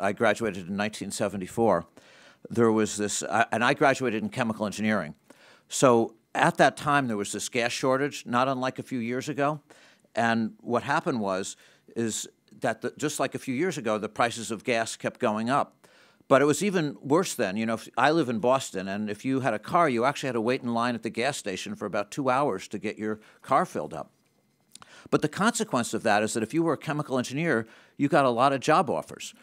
I graduated in 1974, there was this, uh, and I graduated in chemical engineering. So at that time, there was this gas shortage, not unlike a few years ago. And what happened was, is that the, just like a few years ago, the prices of gas kept going up. But it was even worse then. You know, I live in Boston, and if you had a car, you actually had to wait in line at the gas station for about two hours to get your car filled up. But the consequence of that is that if you were a chemical engineer, you got a lot of job offers.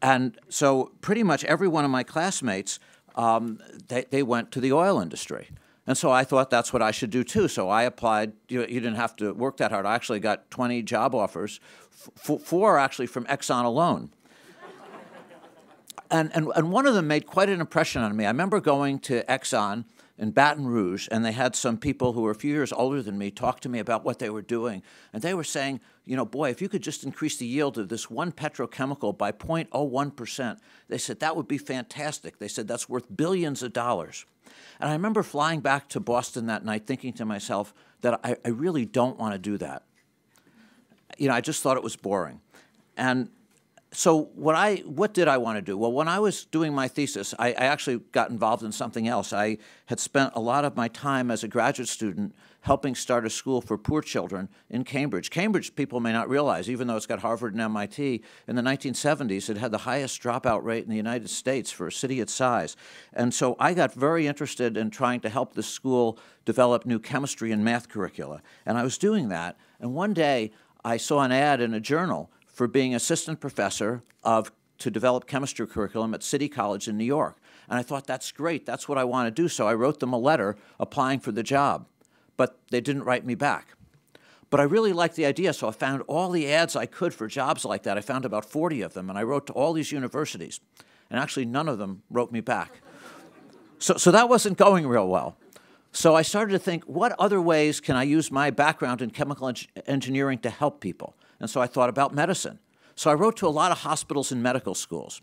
And so pretty much every one of my classmates, um, they, they went to the oil industry. And so I thought that's what I should do too. So I applied. You, you didn't have to work that hard. I actually got 20 job offers, four actually from Exxon alone. and, and, and one of them made quite an impression on me. I remember going to Exxon in Baton Rouge, and they had some people who were a few years older than me talk to me about what they were doing. And they were saying, you know, boy, if you could just increase the yield of this one petrochemical by 0.01%, they said that would be fantastic. They said that's worth billions of dollars. And I remember flying back to Boston that night thinking to myself that I, I really don't want to do that. You know, I just thought it was boring. And so what I what did I want to do? Well, when I was doing my thesis, I, I, actually got involved in something else. I had spent a lot of my time as a graduate student helping start a school for poor children in Cambridge. Cambridge, people may not realize, even though it's got Harvard and MIT, in the 1970s it had the highest dropout rate in the United States for a city its size. And so I got very interested in trying to help the school develop new chemistry and math curricula. And I was doing that. And one day I saw an ad in a journal for being assistant professor of to develop chemistry curriculum at City College in New York. And I thought, that's great. That's what I want to do. So I wrote them a letter applying for the job. But they didn't write me back. But I really liked the idea, so I found all the ads I could for jobs like that. I found about 40 of them, and I wrote to all these universities. And actually, none of them wrote me back. So, so that wasn't going real well. So I started to think, what other ways can I use my background in chemical engineering to help people? And so I thought about medicine. So I wrote to a lot of hospitals and medical schools,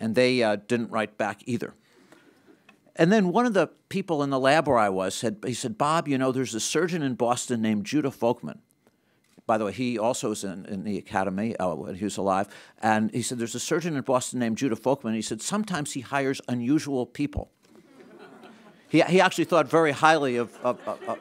and they uh, didn't write back either. And then one of the people in the lab where I was said, he said, Bob, you know, there's a surgeon in Boston named Judah Folkman. By the way, he also was in, in the academy uh, when he was alive. And he said, there's a surgeon in Boston named Judah Folkman. He said, sometimes he hires unusual people. he, he actually thought very highly of, of, of,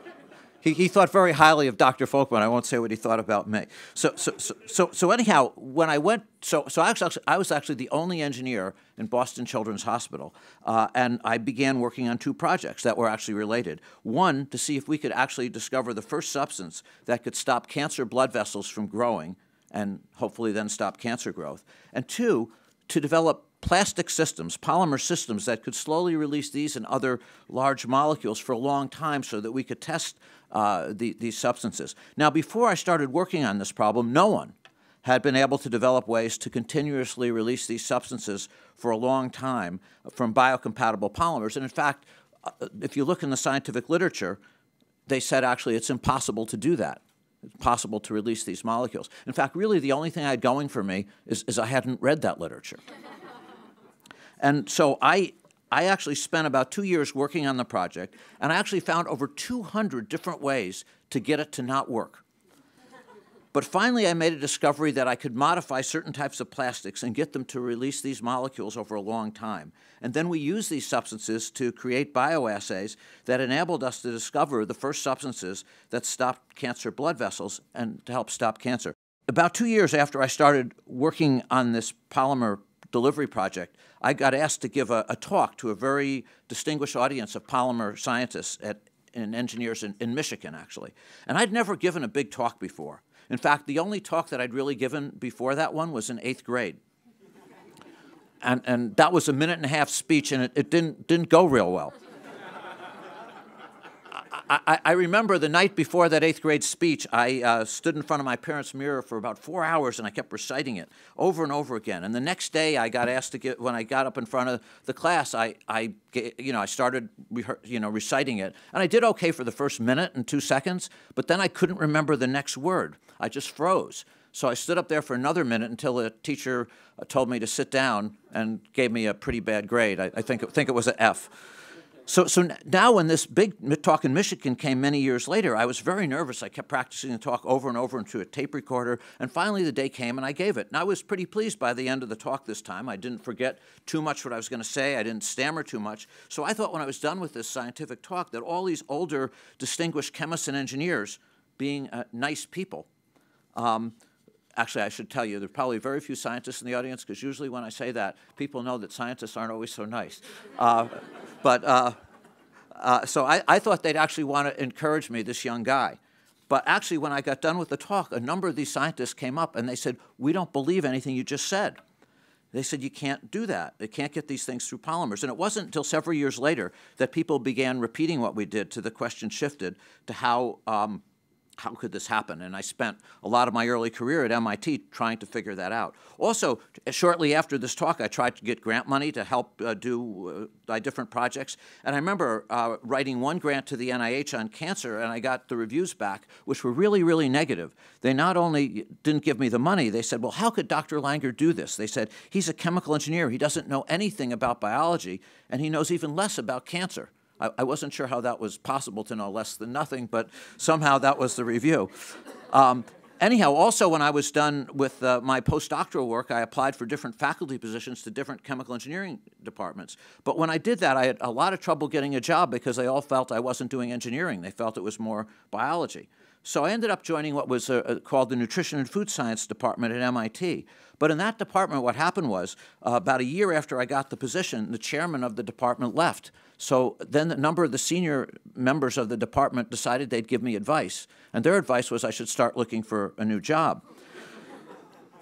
he, he thought very highly of Dr. Folkman. I won't say what he thought about me. So, so, so, so, so anyhow, when I went, so, so I, was actually, I was actually the only engineer in Boston Children's Hospital, uh, and I began working on two projects that were actually related. One, to see if we could actually discover the first substance that could stop cancer blood vessels from growing and hopefully then stop cancer growth. And two, to develop plastic systems, polymer systems that could slowly release these and other large molecules for a long time so that we could test uh, the, these substances. Now, before I started working on this problem, no one had been able to develop ways to continuously release these substances for a long time from biocompatible polymers. And in fact, uh, if you look in the scientific literature, they said actually it's impossible to do that. It's possible to release these molecules. In fact, really the only thing I had going for me is, is I hadn't read that literature. And so I, I actually spent about two years working on the project, and I actually found over 200 different ways to get it to not work. But finally, I made a discovery that I could modify certain types of plastics and get them to release these molecules over a long time. And then we used these substances to create bioassays that enabled us to discover the first substances that stopped cancer blood vessels and to help stop cancer. About two years after I started working on this polymer delivery project, I got asked to give a, a talk to a very distinguished audience of polymer scientists at, and engineers in, in Michigan, actually. And I'd never given a big talk before. In fact, the only talk that I'd really given before that one was in eighth grade. And, and that was a minute and a half speech, and it, it didn't, didn't go real well. I, I, remember the night before that eighth grade speech, I uh, stood in front of my parents' mirror for about four hours and I kept reciting it over and over again. And the next day, I got asked to get, when I got up in front of the class, I, I you know, I started, you know, reciting it. And I did okay for the first minute and two seconds, but then I couldn't remember the next word. I just froze. So I stood up there for another minute until the teacher uh, told me to sit down and gave me a pretty bad grade. I, I think, think it was an F. So, so now when this big talk in Michigan came many years later, I was very nervous. I kept practicing the talk over and over into a tape recorder, and finally the day came and I gave it. And I was pretty pleased by the end of the talk this time. I didn't forget too much what I was going to say. I didn't stammer too much. So I thought when I was done with this scientific talk that all these older, distinguished chemists and engineers, being uh, nice people, um, actually, I should tell you, there are probably very few scientists in the audience because usually when I say that, people know that scientists aren't always so nice. Uh, but uh, uh, so I, I thought they'd actually want to encourage me, this young guy. But actually, when I got done with the talk, a number of these scientists came up and they said, We don't believe anything you just said. They said, You can't do that. They can't get these things through polymers. And it wasn't until several years later that people began repeating what we did to the question shifted to how. Um, how could this happen? And I spent a lot of my early career at MIT trying to figure that out. Also, shortly after this talk, I tried to get grant money to help uh, do uh, different projects. And I remember uh, writing one grant to the NIH on cancer, and I got the reviews back, which were really, really negative. They not only didn't give me the money, they said, well, how could Dr. Langer do this? They said, he's a chemical engineer. He doesn't know anything about biology, and he knows even less about cancer. I, I, wasn't sure how that was possible to know less than nothing, but somehow that was the review. Um, anyhow, also when I was done with uh, my postdoctoral work, I applied for different faculty positions to different chemical engineering departments. But when I did that, I had a lot of trouble getting a job because they all felt I wasn't doing engineering. They felt it was more biology. So I ended up joining what was uh, uh called the Nutrition and Food Science Department at MIT. But in that department, what happened was uh, about a year after I got the position, the chairman of the department left. So then a number of the senior members of the department decided they'd give me advice. And their advice was I should start looking for a new job.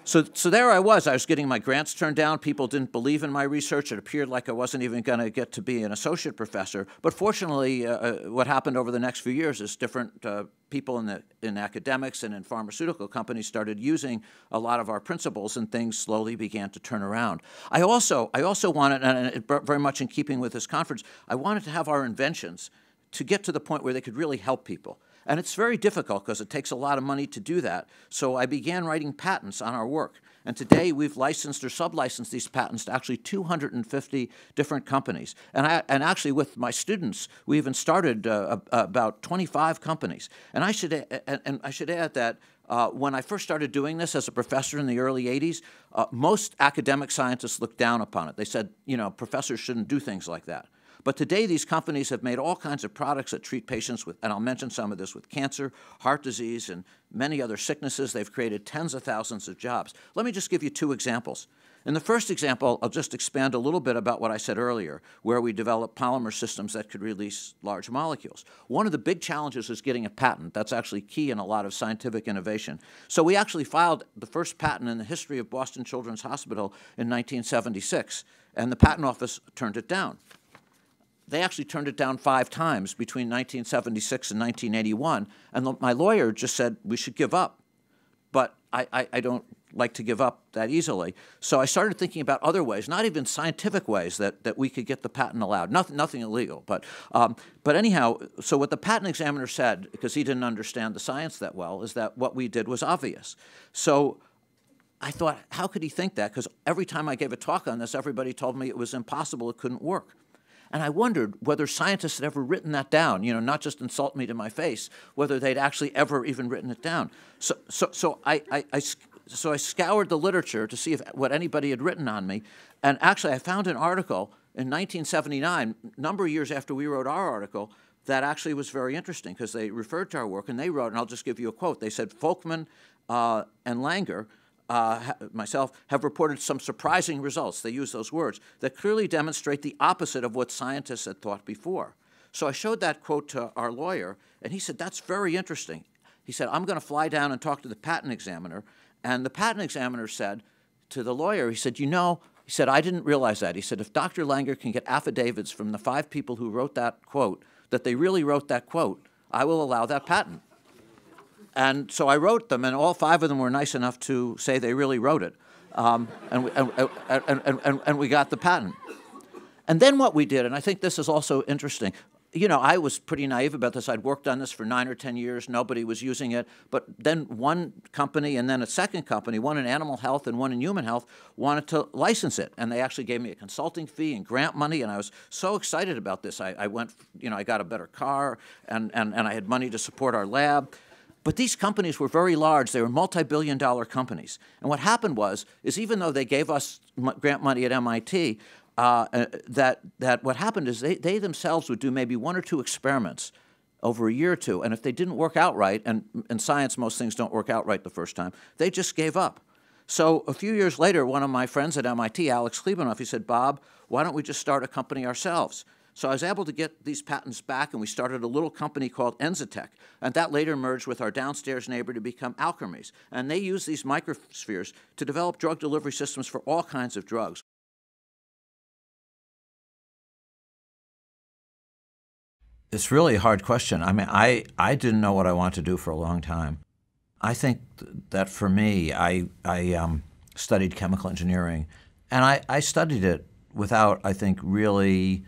So, so there I was. I was getting my grants turned down. People didn't believe in my research. It appeared like I wasn't even going to get to be an associate professor. But fortunately, uh, uh, what happened over the next few years is different uh, people in, the, in academics and in pharmaceutical companies started using a lot of our principles, and things slowly began to turn around. I also, I also wanted, and very much in keeping with this conference, I wanted to have our inventions to get to the point where they could really help people. And it's very difficult because it takes a lot of money to do that. So I began writing patents on our work. And today we've licensed or sub-licensed these patents to actually 250 different companies. And, I, and actually with my students, we even started uh, about 25 companies. And I should, and I should add that uh, when I first started doing this as a professor in the early 80s, uh, most academic scientists looked down upon it. They said, you know, professors shouldn't do things like that. But today, these companies have made all kinds of products that treat patients with, and I'll mention some of this, with cancer, heart disease, and many other sicknesses. They've created tens of thousands of jobs. Let me just give you two examples. In the first example, I'll just expand a little bit about what I said earlier, where we developed polymer systems that could release large molecules. One of the big challenges is getting a patent. That's actually key in a lot of scientific innovation. So we actually filed the first patent in the history of Boston Children's Hospital in 1976, and the patent office turned it down they actually turned it down five times between 1976 and 1981. And my lawyer just said we should give up. But I, I, I, don't like to give up that easily. So I started thinking about other ways, not even scientific ways that, that we could get the patent allowed. Nothing, nothing illegal. But, um, but anyhow, so what the patent examiner said, because he didn't understand the science that well, is that what we did was obvious. So I thought, how could he think that? Because every time I gave a talk on this, everybody told me it was impossible, it couldn't work. And I wondered whether scientists had ever written that down, you know, not just insult me to my face, whether they'd actually ever even written it down. So, so, so, I, I, I so I scoured the literature to see if what anybody had written on me. And actually, I found an article in 1979, a number of years after we wrote our article, that actually was very interesting because they referred to our work and they wrote, and I'll just give you a quote. They said, Folkman uh, and Langer uh, myself, have reported some surprising results, they use those words, that clearly demonstrate the opposite of what scientists had thought before. So I showed that quote to our lawyer, and he said, That's very interesting. He said, I'm going to fly down and talk to the patent examiner. And the patent examiner said to the lawyer, He said, You know, he said, I didn't realize that. He said, If Dr. Langer can get affidavits from the five people who wrote that quote, that they really wrote that quote, I will allow that patent. And so I wrote them, and all five of them were nice enough to say they really wrote it. Um, and, we, and, and, and, and, we got the patent. And then what we did, and I think this is also interesting, you know, I was pretty naive about this. I'd worked on this for nine or 10 years. Nobody was using it. But then one company and then a second company, one in animal health and one in human health, wanted to license it. And they actually gave me a consulting fee and grant money. And I was so excited about this. I, I went, you know, I got a better car and, and, and I had money to support our lab. But these companies were very large. They were multi-billion dollar companies. And what happened was, is even though they gave us grant money at MIT, uh, uh, that, that what happened is they, they themselves would do maybe one or two experiments over a year or two, and if they didn't work out right, and in science most things don't work out right the first time, they just gave up. So a few years later, one of my friends at MIT, Alex Klibanov, he said, Bob, why don't we just start a company ourselves? So I was able to get these patents back, and we started a little company called Enzytech, and that later merged with our downstairs neighbor to become Alkermes. And they use these microspheres to develop drug delivery systems for all kinds of drugs. It's really a hard question. I mean, I, I didn't know what I wanted to do for a long time. I think th that for me, I, I um, studied chemical engineering, and I, I studied it without, I think, really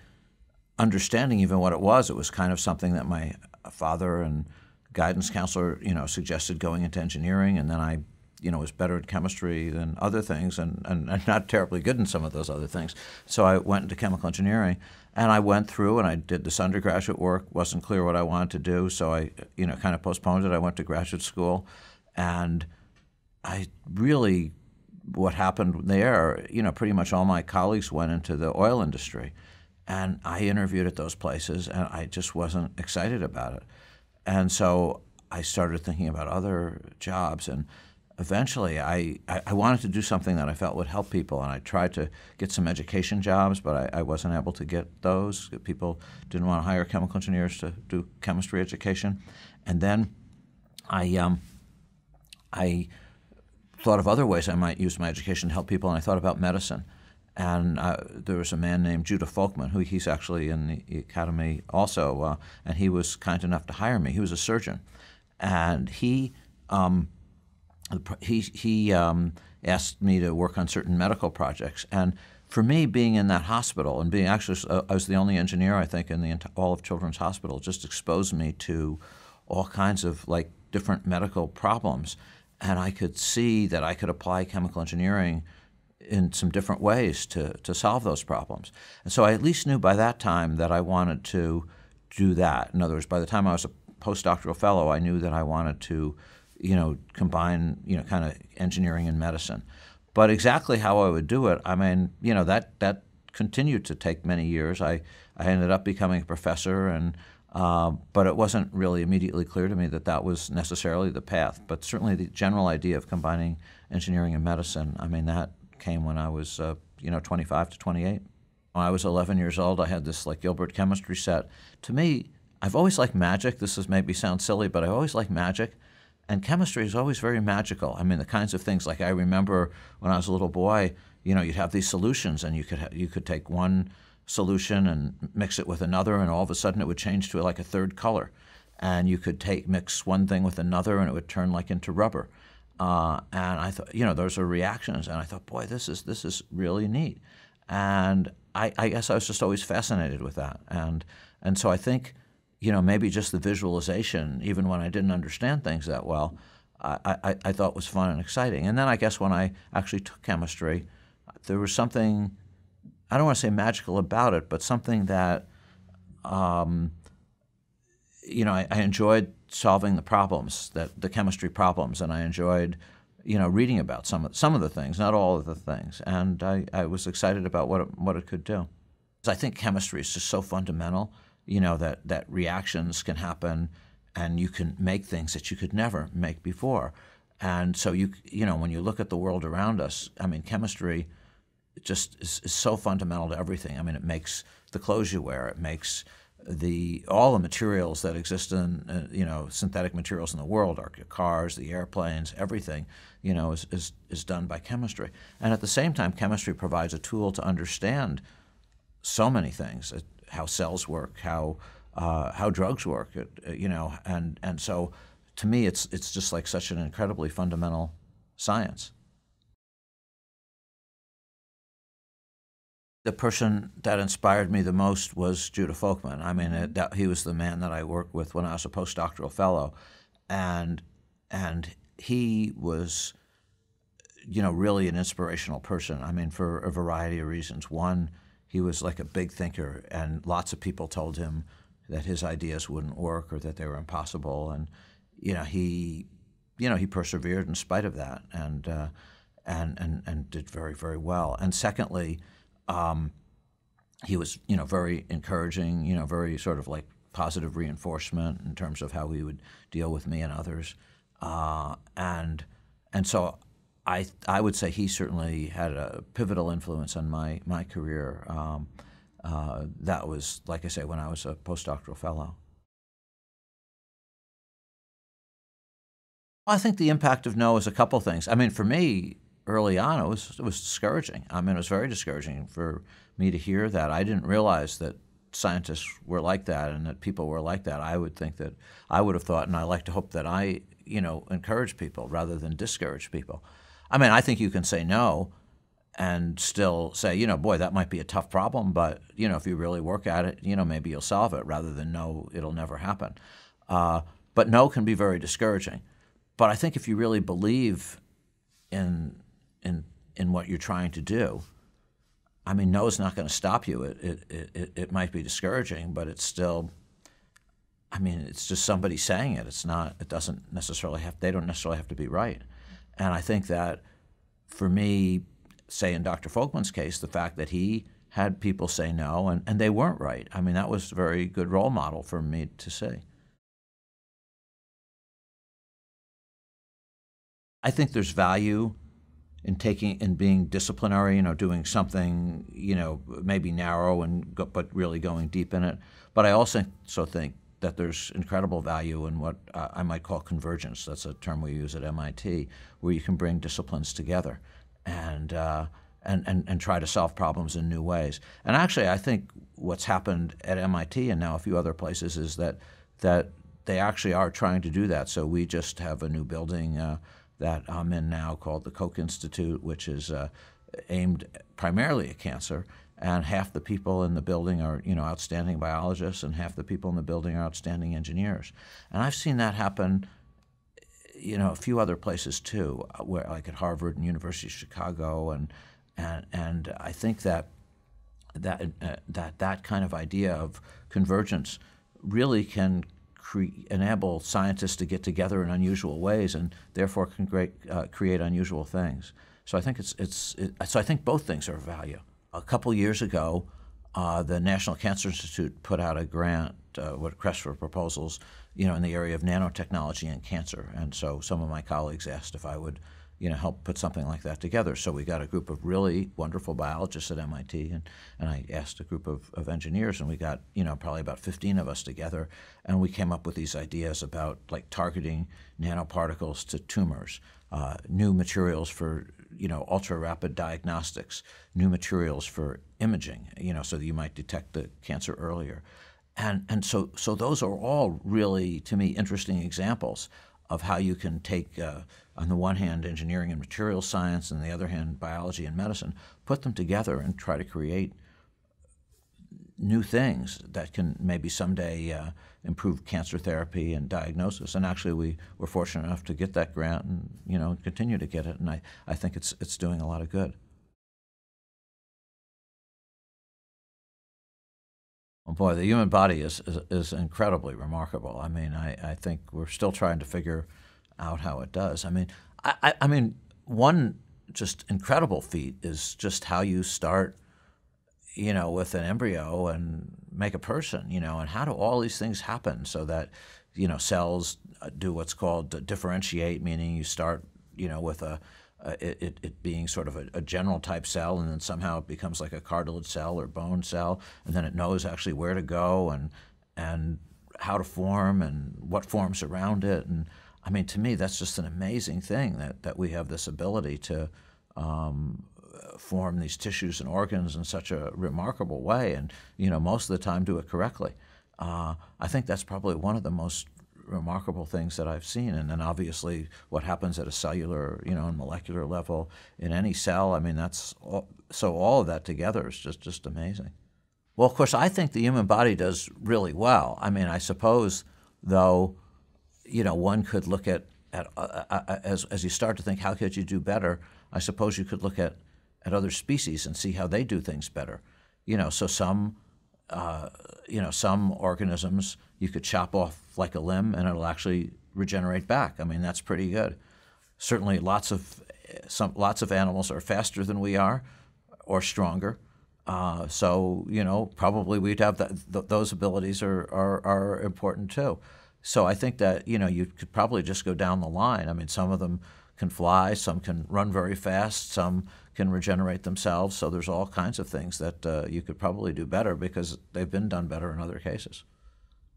understanding even what it was. It was kind of something that my father and guidance counselor, you know, suggested going into engineering, and then I, you know, was better at chemistry than other things, and, and, and not terribly good in some of those other things. So I went into chemical engineering, and I went through and I did this undergraduate work. wasn't clear what I wanted to do, so I, you know, kind of postponed it. I went to graduate school, and I really, what happened there, you know, pretty much all my colleagues went into the oil industry. And I interviewed at those places, and I just wasn't excited about it. And so I started thinking about other jobs, and eventually I, I, wanted to do something that I felt would help people, and I tried to get some education jobs, but I, I wasn't able to get those. People didn't want to hire chemical engineers to do chemistry education. And then I, um, I thought of other ways I might use my education to help people, and I thought about medicine. And uh, there was a man named Judah Folkman, who he's actually in the academy also, uh, and he was kind enough to hire me. He was a surgeon, and he um, he he um, asked me to work on certain medical projects. And for me, being in that hospital and being actually, uh, I was the only engineer I think in the all of Children's Hospital, just exposed me to all kinds of like different medical problems, and I could see that I could apply chemical engineering in some different ways to, to solve those problems. And so I at least knew by that time that I wanted to do that. In other words, by the time I was a postdoctoral fellow, I knew that I wanted to, you know, combine, you know, kind of engineering and medicine. But exactly how I would do it, I mean, you know, that that continued to take many years. I, I ended up becoming a professor, and uh, but it wasn't really immediately clear to me that that was necessarily the path. But certainly the general idea of combining engineering and medicine, I mean, that came when I was, uh, you know, 25 to 28. When I was 11 years old, I had this like Gilbert chemistry set. To me, I've always liked magic. This is maybe sound silly, but I always liked magic. And chemistry is always very magical. I mean, the kinds of things like I remember when I was a little boy, you know, you'd have these solutions, and you could you could take one solution and mix it with another, and all of a sudden it would change to like a third color. And you could take mix one thing with another, and it would turn like into rubber. Uh, and I thought, you know, those are reactions, and I thought, boy, this is this is really neat. And I, I guess I was just always fascinated with that, and and so I think, you know, maybe just the visualization, even when I didn't understand things that well, I, I, I thought was fun and exciting. And then I guess when I actually took chemistry, there was something, I don't want to say magical about it, but something that, um, you know, I, I enjoyed solving the problems, that the chemistry problems, and I enjoyed, you know, reading about some of some of the things, not all of the things, and I, I was excited about what it, what it could do. I think chemistry is just so fundamental, you know, that that reactions can happen, and you can make things that you could never make before, and so you you know when you look at the world around us, I mean, chemistry just is, is so fundamental to everything. I mean, it makes the clothes you wear, it makes the all the materials that exist in uh, you know synthetic materials in the world, our cars, the airplanes, everything, you know, is, is is done by chemistry. And at the same time, chemistry provides a tool to understand so many things: uh, how cells work, how uh, how drugs work, uh, you know, and and so to me, it's it's just like such an incredibly fundamental science. The person that inspired me the most was Judah Folkman. I mean, it, that, he was the man that I worked with when I was a postdoctoral fellow, and and he was, you know, really an inspirational person. I mean, for a variety of reasons. One, he was like a big thinker, and lots of people told him that his ideas wouldn't work or that they were impossible, and you know, he, you know, he persevered in spite of that, and uh, and and and did very very well. And secondly um, he was, you know, very encouraging, you know, very sort of like positive reinforcement in terms of how he would deal with me and others. Uh, and and so I I would say he certainly had a pivotal influence on my my career. Um, uh, that was, like I say, when I was a postdoctoral fellow. I think the impact of no is a couple things. I mean, for me, early on, it was it was discouraging. I mean, it was very discouraging for me to hear that. I didn't realize that scientists were like that and that people were like that. I would think that I would have thought, and I like to hope that I, you know, encourage people rather than discourage people. I mean, I think you can say no and still say, you know, boy, that might be a tough problem, but you know, if you really work at it, you know, maybe you'll solve it rather than no, it'll never happen. Uh, but no can be very discouraging. But I think if you really believe in in in what you're trying to do. I mean, no is not going to stop you. It, it, it, it might be discouraging, but it's still, I mean, it's just somebody saying it. It's not, it doesn't necessarily have, they don't necessarily have to be right. And I think that for me, say in Dr. Folkman's case, the fact that he had people say no and, and they weren't right, I mean, that was a very good role model for me to see. I think there's value in taking and being disciplinary, you know, doing something, you know, maybe narrow and go, but really going deep in it. But I also so think that there's incredible value in what uh, I might call convergence. That's a term we use at MIT, where you can bring disciplines together and uh, and, and and try to solve problems in new ways. And actually, I think what's happened at MIT and now a few other places is that that they actually are trying to do that. So we just have a new building. Uh, that I'm in now called the Koch Institute, which is uh, aimed primarily at cancer. And half the people in the building are, you know, outstanding biologists, and half the people in the building are outstanding engineers. And I've seen that happen, you know, a few other places too, uh, where like at Harvard and University of Chicago, and and and I think that that uh, that that kind of idea of convergence really can cre- enable scientists to get together in unusual ways and therefore can create, uh, create unusual things. So I think it's, it's it, so I think both things are of value. A couple years ago, uh, the National Cancer Institute put out a grant, uh, what request for proposals, you know, in the area of nanotechnology and cancer. And so some of my colleagues asked if I would you know, help put something like that together. So we got a group of really wonderful biologists at MIT, and, and I asked a group of, of engineers, and we got, you know, probably about 15 of us together, and we came up with these ideas about like targeting nanoparticles to tumors, uh, new materials for, you know, ultra rapid diagnostics, new materials for imaging, you know, so that you might detect the cancer earlier. And, and so, so those are all really, to me, interesting examples of how you can take, uh, on the one hand, engineering and material science, and the other hand, biology and medicine, put them together and try to create new things that can maybe someday uh, improve cancer therapy and diagnosis. And actually, we were fortunate enough to get that grant and you know continue to get it. And I, I think it's it's doing a lot of good. Oh boy, the human body is, is, is incredibly remarkable. I mean, I, I think we're still trying to figure out how it does. I mean, I, I, I mean, one just incredible feat is just how you start, you know, with an embryo and make a person, you know, and how do all these things happen so that, you know, cells uh, do what's called uh, differentiate, meaning you start, you know, with a uh, it, it, being sort of a, a, general type cell, and then somehow it becomes like a cartilage cell or bone cell, and then it knows actually where to go and and how to form and what forms around it. And I mean, to me, that's just an amazing thing that, that we have this ability to um, form these tissues and organs in such a remarkable way, and you know, most of the time do it correctly. Uh, I think that's probably one of the most remarkable things that I've seen. And then obviously what happens at a cellular, you know, and molecular level in any cell. I mean, that's all, so all of that together is just just amazing. Well, of course, I think the human body does really well. I mean, I suppose though, you know, one could look at at uh, uh, uh as as you start to think, how could you do better? I suppose you could look at at other species and see how they do things better. You know, so some uh, you know, some organisms you could chop off like a limb and it'll actually regenerate back. I mean, that's pretty good. Certainly, lots of some lots of animals are faster than we are, or stronger. Uh, so you know, probably we'd have that. Th- those abilities are, are are important too. So I think that you know you could probably just go down the line. I mean, some of them can fly, some can run very fast, some can regenerate themselves. So there's all kinds of things that uh, you could probably do better because they've been done better in other cases.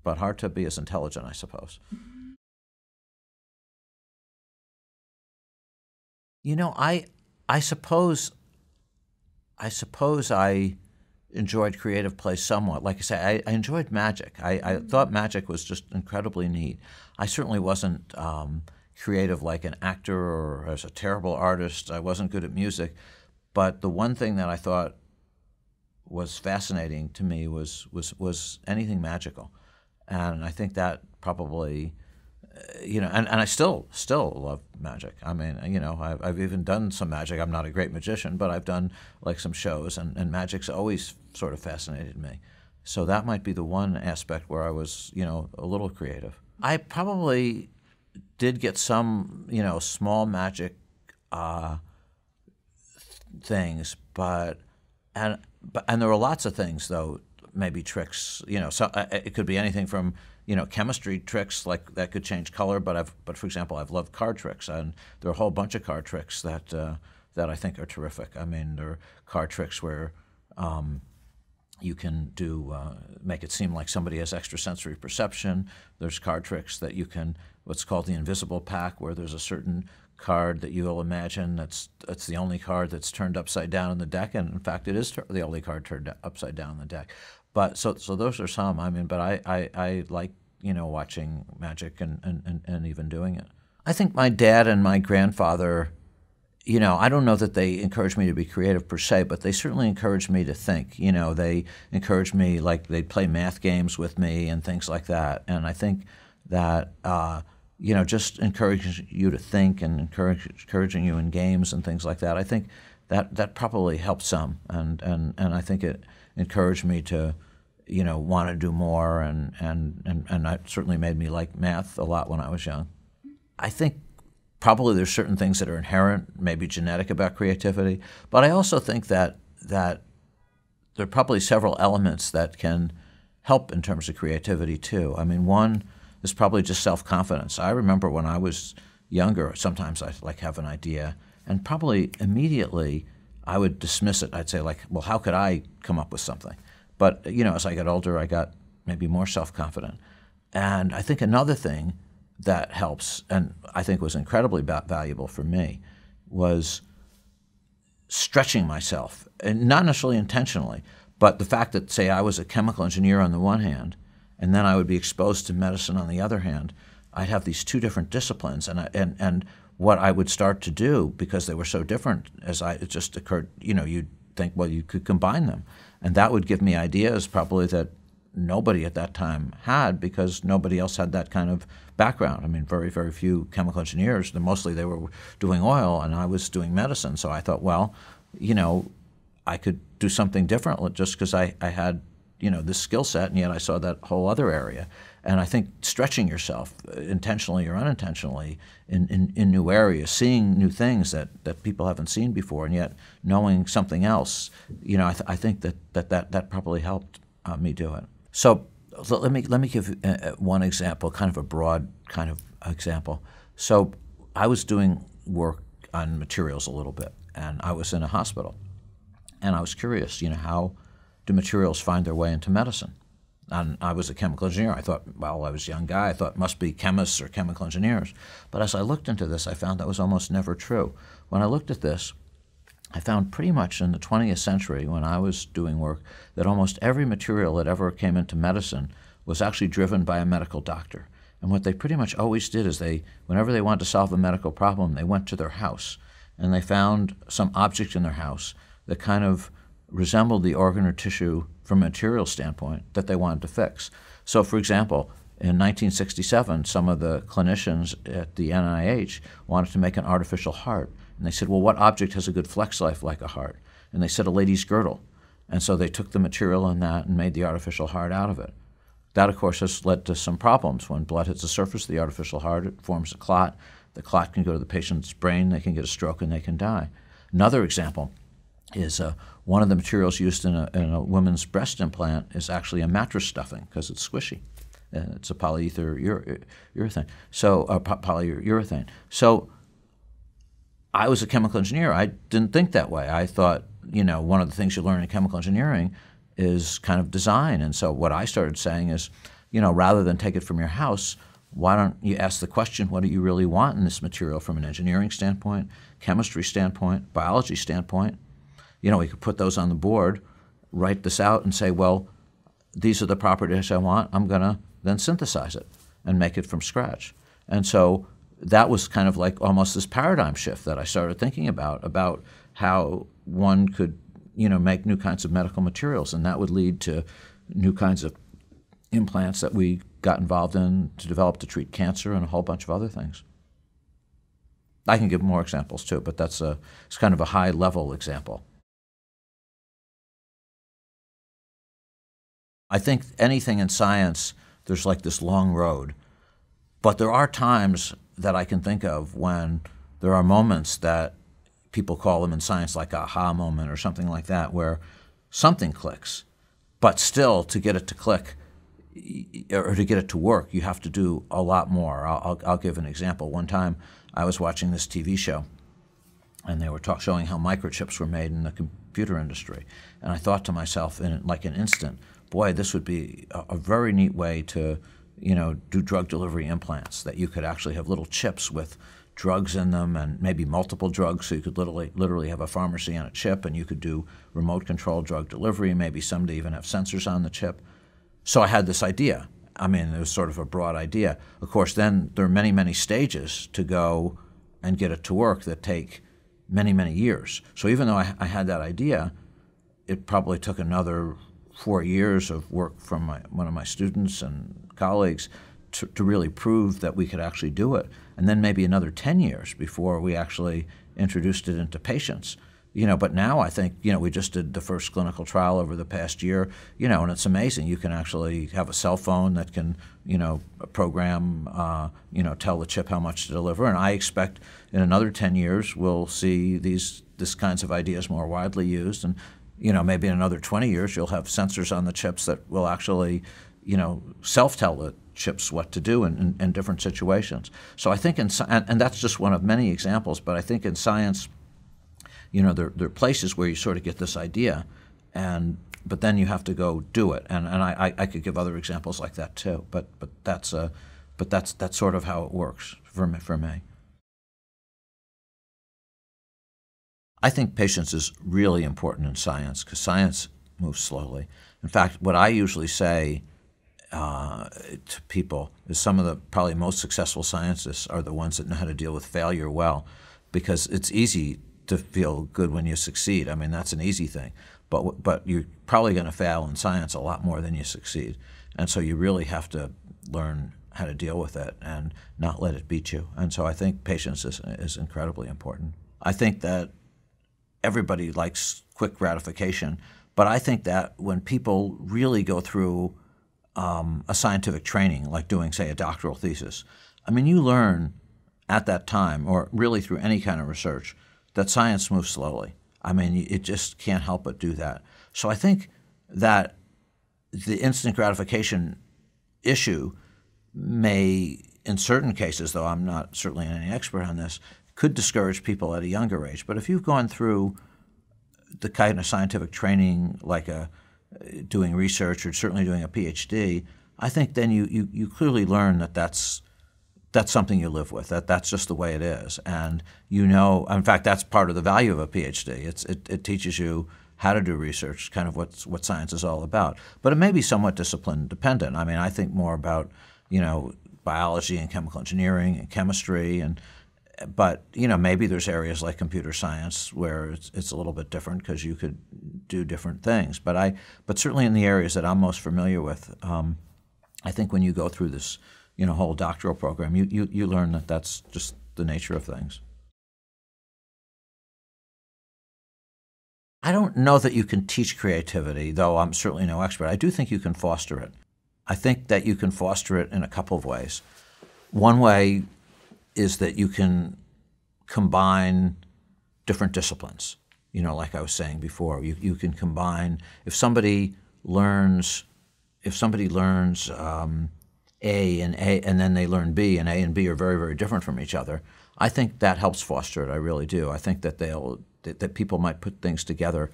But hard to be as intelligent, I suppose. You know, I I suppose I suppose I enjoyed creative play somewhat. Like I say, I, I enjoyed magic. I, I, thought magic was just incredibly neat. I certainly wasn't um, creative like an actor or as a terrible artist. I wasn't good at music. But the one thing that I thought was fascinating to me was, was, was anything magical. And I think that probably, uh, you know, and, and I still still love magic. I mean, you know, I've, I've even done some magic. I'm not a great magician, but I've done like some shows, and, and magic's always sort of fascinated me. So that might be the one aspect where I was, you know, a little creative. I probably did get some, you know, small magic uh, things, but and but, and there were lots of things though, maybe tricks. You know, so uh, it could be anything from you know chemistry tricks like that could change color. But I've but for example, I've loved card tricks, and there are a whole bunch of card tricks that uh, that I think are terrific. I mean, there are card tricks where um, you can do uh, make it seem like somebody has extrasensory perception. There's card tricks that you can what's called the invisible pack, where there's a certain card that you'll imagine that's that's the only card that's turned upside down in the deck, and in fact, it is the only card turned upside down in the deck. But so so those are some. I mean, but I I, I like you know watching magic and, and, and even doing it. I think my dad and my grandfather you know, I don't know that they encouraged me to be creative per se, but they certainly encouraged me to think. You know, they encouraged me, like, they'd play math games with me and things like that. And I think that, uh, you know, just encouraging you to think and encourage, encouraging you in games and things like that, I think that, that probably helped some. And, and, and I think it encouraged me to, you know, want to do more. And, and, and, and it certainly made me like math a lot when I was young. I think probably there's certain things that are inherent, maybe genetic about creativity, but I also think that that there are probably several elements that can help in terms of creativity too. I mean, one is probably just self-confidence. I remember when I was younger, sometimes I like have an idea, and probably immediately I would dismiss it. I'd say like, well, how could I come up with something? But you know, as I got older, I got maybe more self-confident. And I think another thing that helps, and I think was incredibly valuable for me, was stretching myself, and not necessarily intentionally, but the fact that, say, I was a chemical engineer on the one hand, and then I would be exposed to medicine on the other hand, I'd have these two different disciplines, and I, and and what I would start to do because they were so different, as I it just occurred, you know, you'd think, well, you could combine them, and that would give me ideas probably that nobody at that time had because nobody else had that kind of background. I mean, very, very few chemical engineers. Mostly they were doing oil, and I was doing medicine. So I thought, well, you know, I could do something different just because I, I had, you know, this skill set, and yet I saw that whole other area. And I think stretching yourself, uh, intentionally or unintentionally, in, in, in new areas, seeing new things that, that people haven't seen before, and yet knowing something else, you know, I, th- I think that, that, that that probably helped uh, me do it. So let me let me give uh, uh, one example, kind of a broad kind of example. So I was doing work on materials a little bit, and I was in a hospital, and I was curious, you know, how do materials find their way into medicine? And I was a chemical engineer. I thought, well, I was a young guy. I thought must be chemists or chemical engineers. But as I looked into this, I found that was almost never true. When I looked at this, I found pretty much in the 20th century, when I was doing work, that almost every material that ever came into medicine was actually driven by a medical doctor. And what they pretty much always did is they, whenever they wanted to solve a medical problem, they went to their house and they found some object in their house that kind of resembled the organ or tissue from a material standpoint that they wanted to fix. So, for example, in 1967, some of the clinicians at the NIH wanted to make an artificial heart. And they said, well, what object has a good flex life like a heart? And they said, a lady's girdle. And so they took the material in that and made the artificial heart out of it. That, of course, has led to some problems. When blood hits the surface of the artificial heart, it forms a clot. The clot can go to the patient's brain, they can get a stroke, and they can die. Another example is uh, one of the materials used in a, in a woman's breast implant is actually a mattress stuffing because it's squishy. Uh, it's a polyether urethane, so uh, polyurethane. So I was a chemical engineer. I didn't think that way. I thought, you know, one of the things you learn in chemical engineering is kind of design. And so what I started saying is, you know, rather than take it from your house, why don't you ask the question, what do you really want in this material from an engineering standpoint, chemistry standpoint, biology standpoint? You know, we could put those on the board, write this out, and say, well, these are the properties I want. I'm going to then synthesize it and make it from scratch. And so that was kind of like almost this paradigm shift that I started thinking about, about how one could you know, make new kinds of medical materials, and that would lead to new kinds of implants that we got involved in to develop to treat cancer and a whole bunch of other things. I can give more examples too, but that's a it's kind of a high level example. I think anything in science, there's like this long road. But there are times that I can think of when there are moments that people call them in science like aha moment or something like that, where something clicks. But still, to get it to click or to get it to work, you have to do a lot more. I'll, I'll, I'll give an example. One time I was watching this TV show, and they were talk, showing how microchips were made in the computer industry. And I thought to myself, in like an instant, boy, this would be a, a very neat way to, you know, do drug delivery implants, that you could actually have little chips with drugs in them and maybe multiple drugs. So you could literally, literally have a pharmacy on a chip and you could do remote control drug delivery. Maybe someday even have sensors on the chip. So I had this idea. I mean, it was sort of a broad idea. Of course, then there are many, many stages to go and get it to work that take many, many years. So even though I, I had that idea, it probably took another four years of work from my, one of my students and colleagues to, to really prove that we could actually do it. And then maybe another 10 years before we actually introduced it into patients. You know, but now I think, you know, we just did the first clinical trial over the past year, you know, and it's amazing. You can actually have a cell phone that can, you know, program, uh, you know, tell the chip how much to deliver. And I expect in another 10 years we'll see these, this kinds of ideas more widely used. And, you know, maybe in another 20 years you'll have sensors on the chips that will actually, you know, self-tell the chips what to do in, in, in different situations. So I think in and, and, that's just one of many examples. But I think in science, you know, there, there are places where you sort of get this idea, and but then you have to go do it. And and I, I could give other examples like that too. But but that's a, but that's that's sort of how it works for me, for me. I think patience is really important in science because science moves slowly. In fact, what I usually say uh, to people is some of the probably most successful scientists are the ones that know how to deal with failure well, because it's easy to feel good when you succeed. I mean, that's an easy thing, but but you're probably going to fail in science a lot more than you succeed, and so you really have to learn how to deal with it and not let it beat you. And so I think patience is, is incredibly important. I think that everybody likes quick gratification, but I think that when people really go through um, a scientific training, like doing, say, a doctoral thesis, I mean, you learn at that time, or really through any kind of research, that science moves slowly. I mean, it just can't help but do that. So I think that the instant gratification issue may, in certain cases, though I'm not certainly any expert on this, could discourage people at a younger age. But if you've gone through the kind of scientific training like a doing research or certainly doing a PhD, I think then you, you, you clearly learn that that's that's something you live with. That that's just the way it is, and you know. In fact, that's part of the value of a PhD. It's it, it teaches you how to do research, kind of what's what science is all about. But it may be somewhat discipline dependent. I mean, I think more about you know biology and chemical engineering and chemistry and but you know maybe there's areas like computer science where it's, it's a little bit different because you could do different things. But i but certainly in the areas that i'm most familiar with um, i think when you go through this you know whole doctoral program you, you, you learn that that's just the nature of things. I don't know that you can teach creativity though i'm certainly no expert. I do think you can foster it. I think that you can foster it in a couple of ways. One way is that you can combine different disciplines. You know, like I was saying before, you, you can combine, if somebody learns, if somebody learns um, A and A, and then they learn B, and A and B are very, very different from each other, I think that helps foster it. I really do. I think that they'll, that, that people might put things together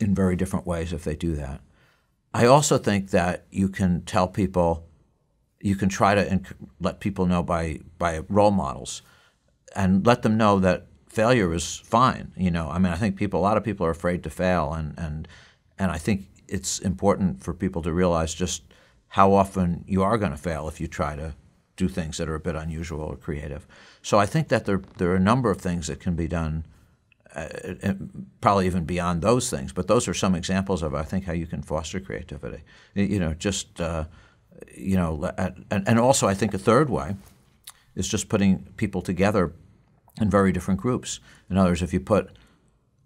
in very different ways if they do that. I also think that you can tell people you can try to inc- let people know by by role models, and let them know that failure is fine. You know, I mean, I think people, a lot of people are afraid to fail, and and and I think it's important for people to realize just how often you are going to fail if you try to do things that are a bit unusual or creative. So I think that there there are a number of things that can be done. Uh, probably even beyond those things, but those are some examples of I think how you can foster creativity. You know, just uh, you know, and, and also I think a third way is just putting people together in very different groups. In other words, if you put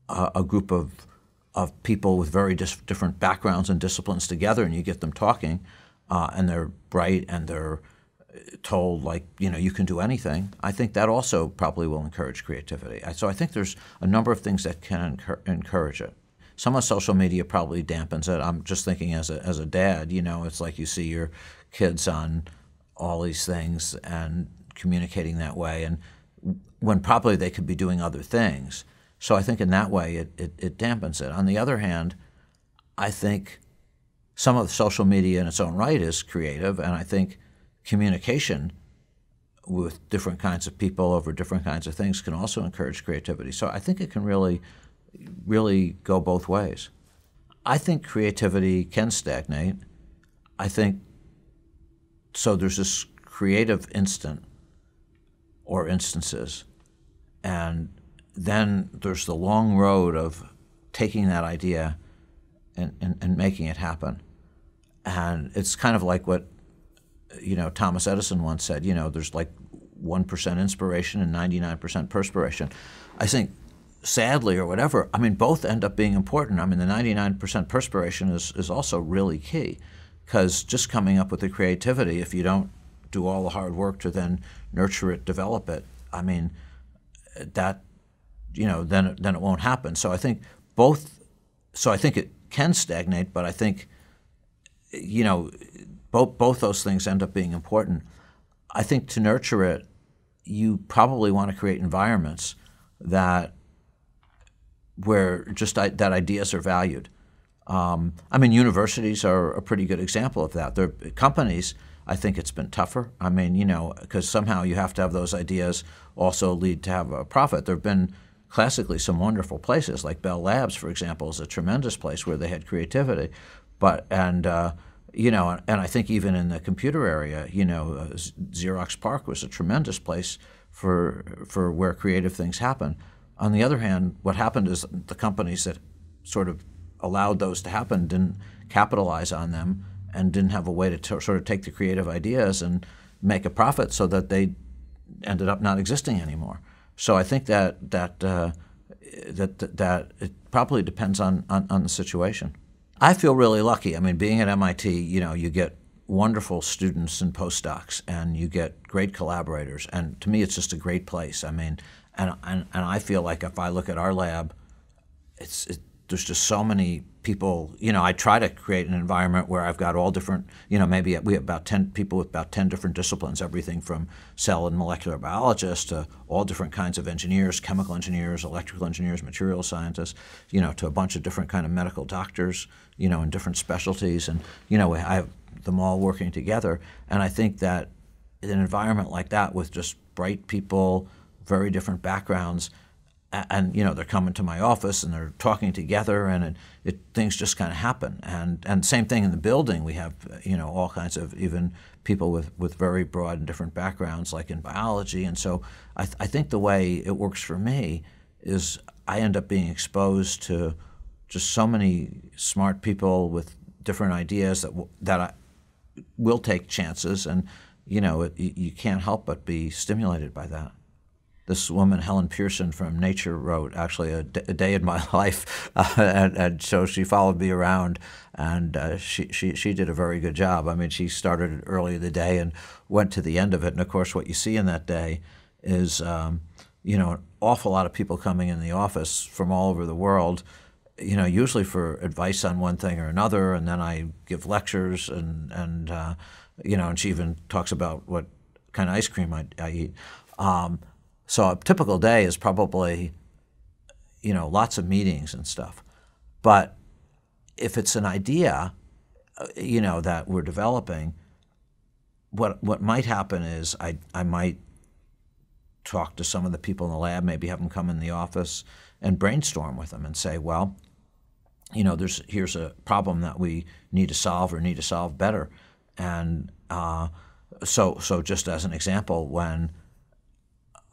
a, a group of of people with very different backgrounds and disciplines together, and you get them talking, uh, and they're bright and they're told like you know you can do anything. I think that also probably will encourage creativity. So I think there's a number of things that can encourage it. Some of social media probably dampens it. I'm just thinking as a, as a dad, you know, it's like you see your kids on all these things and communicating that way, and when probably they could be doing other things. So I think in that way it, it, it dampens it. On the other hand, I think some of social media in its own right is creative, and I think communication with different kinds of people over different kinds of things can also encourage creativity. So I think it can really really go both ways. I think creativity can stagnate. I think so. There's this creative instant or instances, and then there's the long road of taking that idea and, and, and making it happen. And it's kind of like what you know Thomas Edison once said. You know, there's like one percent inspiration and ninety nine percent perspiration. I think sadly or whatever, I mean, both end up being important. I mean, the 99% perspiration is, is also really key because just coming up with the creativity, if you don't do all the hard work to then nurture it, develop it, I mean, that, you know, then, then it won't happen. So I think both, so I think it can stagnate, but I think, you know, both, both those things end up being important. I think to nurture it, you probably want to create environments that where just that ideas are valued. Um, I mean, universities are a pretty good example of that. They're companies. I think it's been tougher. I mean, you know, because somehow you have to have those ideas also lead to have a profit. There have been classically some wonderful places, like Bell Labs, for example, is a tremendous place where they had creativity. But and uh, you know, and I think even in the computer area, you know, uh, Xerox PARC was a tremendous place for for where creative things happen. On the other hand, what happened is the companies that sort of allowed those to happen didn't capitalize on them and didn't have a way to sort of take the creative ideas and make a profit so that they ended up not existing anymore. So I think that that uh, that, that, that it probably depends on, on, on the situation. I feel really lucky. I mean, being at MIT, you know, you get wonderful students and postdocs, and you get great collaborators. And to me, it's just a great place. I mean, and, and, and I feel like if I look at our lab, it's it, there's just so many people. You know, I try to create an environment where I've got all different. You know, maybe we have about ten people with about ten different disciplines, everything from cell and molecular biologists to all different kinds of engineers, chemical engineers, electrical engineers, material scientists. You know, to a bunch of different kind of medical doctors. You know, in different specialties, and you know, I have them all working together. And I think that an environment like that, with just bright people very different backgrounds, and you know they're coming to my office and they're talking together and it, it things just kind of happen. And and same thing in the building. We have you know all kinds of even people with with very broad and different backgrounds like in biology. And so I, th- I think the way it works for me is I end up being exposed to just so many smart people with different ideas that that I will take chances. And you know it, you can't help but be stimulated by that this woman, Helen Pearson from Nature, wrote actually a, day in my life, uh, and, and, so she followed me around, and uh, she, she she did a very good job. I mean, she started early in the day and went to the end of it, and of course, what you see in that day is, um, you know, an awful lot of people coming in the office from all over the world. You know, usually for advice on one thing or another, and then I give lectures, and and uh, you know, and she even talks about what kind of ice cream I, I eat. Um, so a typical day is probably, you know, lots of meetings and stuff. But if it's an idea, uh, you know, that we're developing, what what might happen is I I might talk to some of the people in the lab, maybe have them come in the office and brainstorm with them and say, well, you know, there's here's a problem that we need to solve or need to solve better, and uh, so so just as an example, when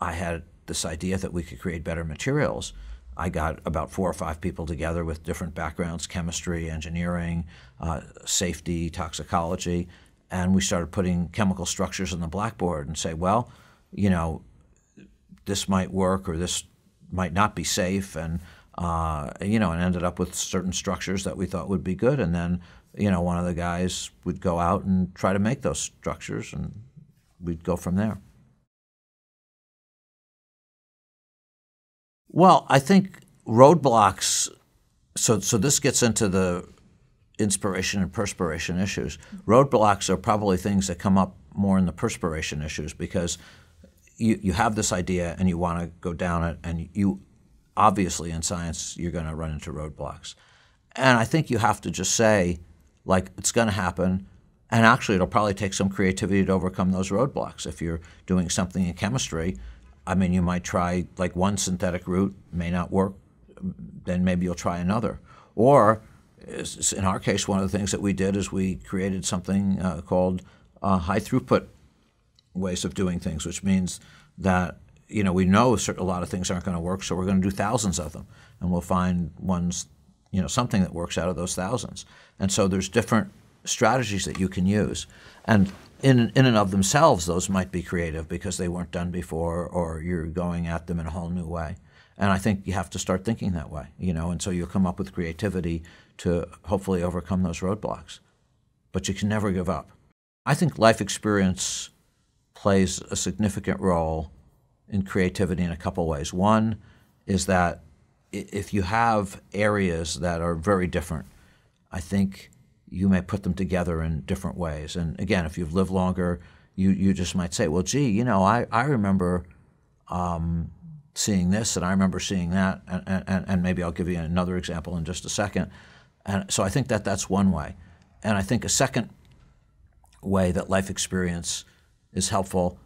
I had this idea that we could create better materials. I got about four or five people together with different backgrounds chemistry, engineering, uh, safety, toxicology and we started putting chemical structures on the blackboard and say, well, you know, this might work or this might not be safe, and uh, you know, and ended up with certain structures that we thought would be good, and then you know, one of the guys would go out and try to make those structures, and we'd go from there. Well, I think roadblocks. So, so this gets into the inspiration and perspiration issues. Roadblocks are probably things that come up more in the perspiration issues because you, you have this idea and you want to go down it, and you obviously in science you're going to run into roadblocks. And I think you have to just say, like, it's going to happen. And actually, it'll probably take some creativity to overcome those roadblocks. If you're doing something in chemistry, I mean, you might try like one synthetic route, may not work, then maybe you'll try another. Or in our case, one of the things that we did is we created something uh, called uh, high throughput ways of doing things, which means that you know we know a lot of things aren't going to work, so we're going to do thousands of them, and we'll find ones, you know, something that works out of those thousands. And so there's different strategies that you can use, and in, in and of themselves, those might be creative because they weren't done before, or you're going at them in a whole new way. And I think you have to start thinking that way, you know, and so you'll come up with creativity to hopefully overcome those roadblocks. But you can never give up. I think life experience plays a significant role in creativity in a couple ways. One is that if you have areas that are very different, I think you may put them together in different ways. And again, if you've lived longer, you, you just might say, well, gee, you know, I, I remember um, seeing this and I remember seeing that. And, and, and maybe I'll give you another example in just a second. And so I think that that's one way. And I think a second way that life experience is helpful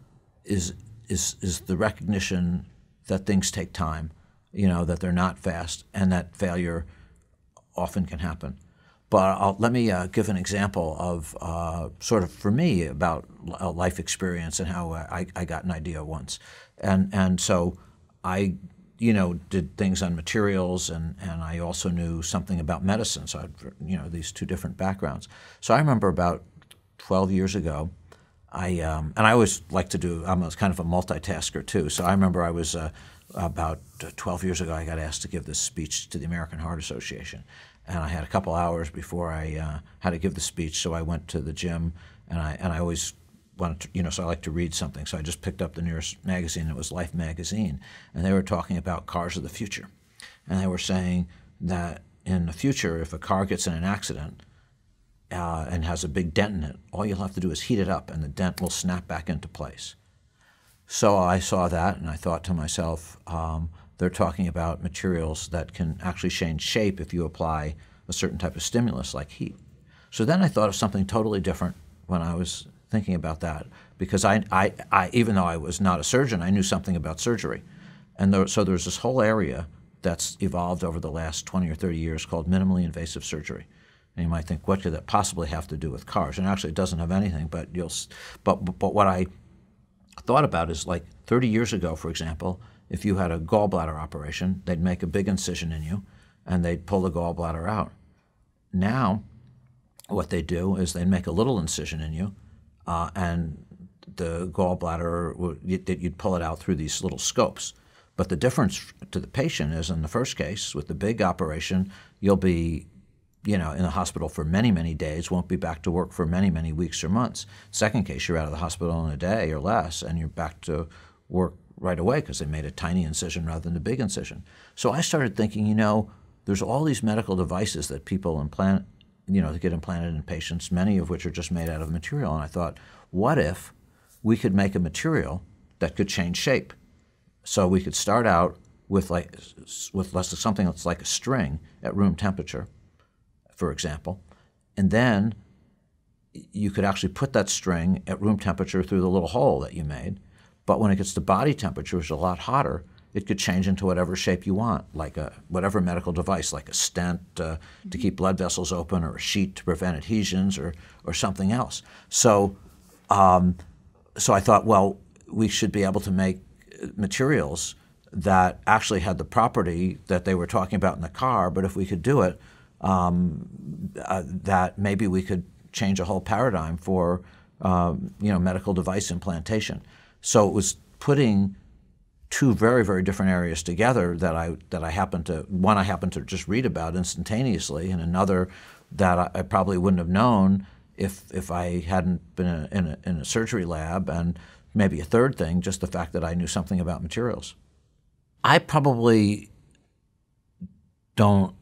is, is, is the recognition that things take time, you know, that they're not fast and that failure often can happen. But I'll, let me uh, give an example of uh, sort of for me about life experience and how I, I got an idea once. And, and so I, you know, did things on materials and, and I also knew something about medicine. So I had, you know, these two different backgrounds. So I remember about 12 years ago, I, um, and I always like to do, I'm a, kind of a multitasker too. So I remember I was uh, about 12 years ago, I got asked to give this speech to the American Heart Association and I had a couple hours before I uh, had to give the speech. So I went to the gym, and I and I always wanted to, you know, so I like to read something. So I just picked up the nearest magazine. It was Life magazine, and they were talking about cars of the future, and they were saying that in the future, if a car gets in an accident uh, and has a big dent in it, all you'll have to do is heat it up, and the dent will snap back into place. So I saw that, and I thought to myself. Um, they're talking about materials that can actually change shape if you apply a certain type of stimulus like heat. So then I thought of something totally different when I was thinking about that because I, I, I, even though I was not a surgeon, I knew something about surgery. And there, so there's this whole area that's evolved over the last 20 or 30 years called minimally invasive surgery. And you might think, what could that possibly have to do with cars? And actually, it doesn't have anything. But you'll, but but what I thought about is like 30 years ago, for example, if you had a gallbladder operation, they'd make a big incision in you, and they'd pull the gallbladder out. Now, what they do is they make a little incision in you, uh, and the gallbladder that you'd pull it out through these little scopes. But the difference to the patient is in the first case, with the big operation, you'll be you know, in the hospital for many, many days, won't be back to work for many, many weeks or months. Second case, you're out of the hospital in a day or less, and you're back to work right away because they made a tiny incision rather than a big incision. So I started thinking, you know, there's all these medical devices that people implant, you know, that get implanted in patients, many of which are just made out of material. And I thought, what if we could make a material that could change shape? So we could start out with like with something that's like a string at room temperature, for example, and then you could actually put that string at room temperature through the little hole that you made. But when it gets to body temperature, which is a lot hotter, it could change into whatever shape you want, like a whatever medical device, like a stent uh, to keep blood vessels open, or a sheet to prevent adhesions, or or something else. So, um, so I thought, well, we should be able to make materials that actually had the property that they were talking about in the car, but if we could do it, um, uh, that maybe we could change a whole paradigm for um, you know medical device implantation. So it was putting two very very different areas together that I that I happened to one I happened to just read about instantaneously, and another that I, I probably wouldn't have known if if I hadn't been in a, in a, in a surgery lab and maybe a third thing, just the fact that I knew something about materials. I probably don't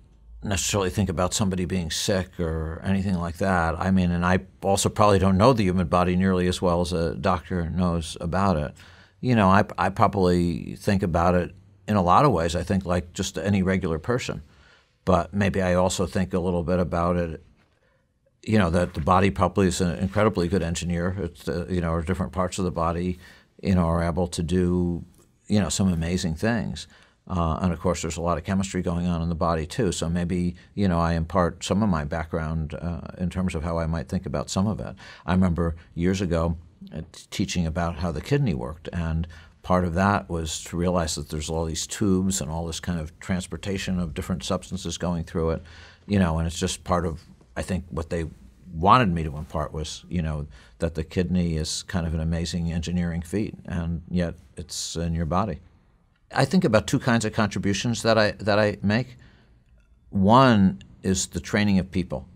necessarily think about somebody being sick or anything like that. I mean, and I also probably don't know the human body nearly as well as a doctor knows about it. You know, I, I probably think about it in a lot of ways. I think like just any regular person. But maybe I also think a little bit about it you know that the body probably is an incredibly good engineer. It's uh, you know, or different parts of the body, you know, are able to do you know some amazing things. Uh, and of course, there's a lot of chemistry going on in the body too. So maybe you know I impart some of my background uh, in terms of how I might think about some of it. I remember years ago uh, teaching about how the kidney worked, and part of that was to realize that there's all these tubes and all this kind of transportation of different substances going through it. You know, and it's just part of I think what they wanted me to impart was, you know, that the kidney is kind of an amazing engineering feat, and yet it's in your body. I think about two kinds of contributions that I that I make. One is the training of people,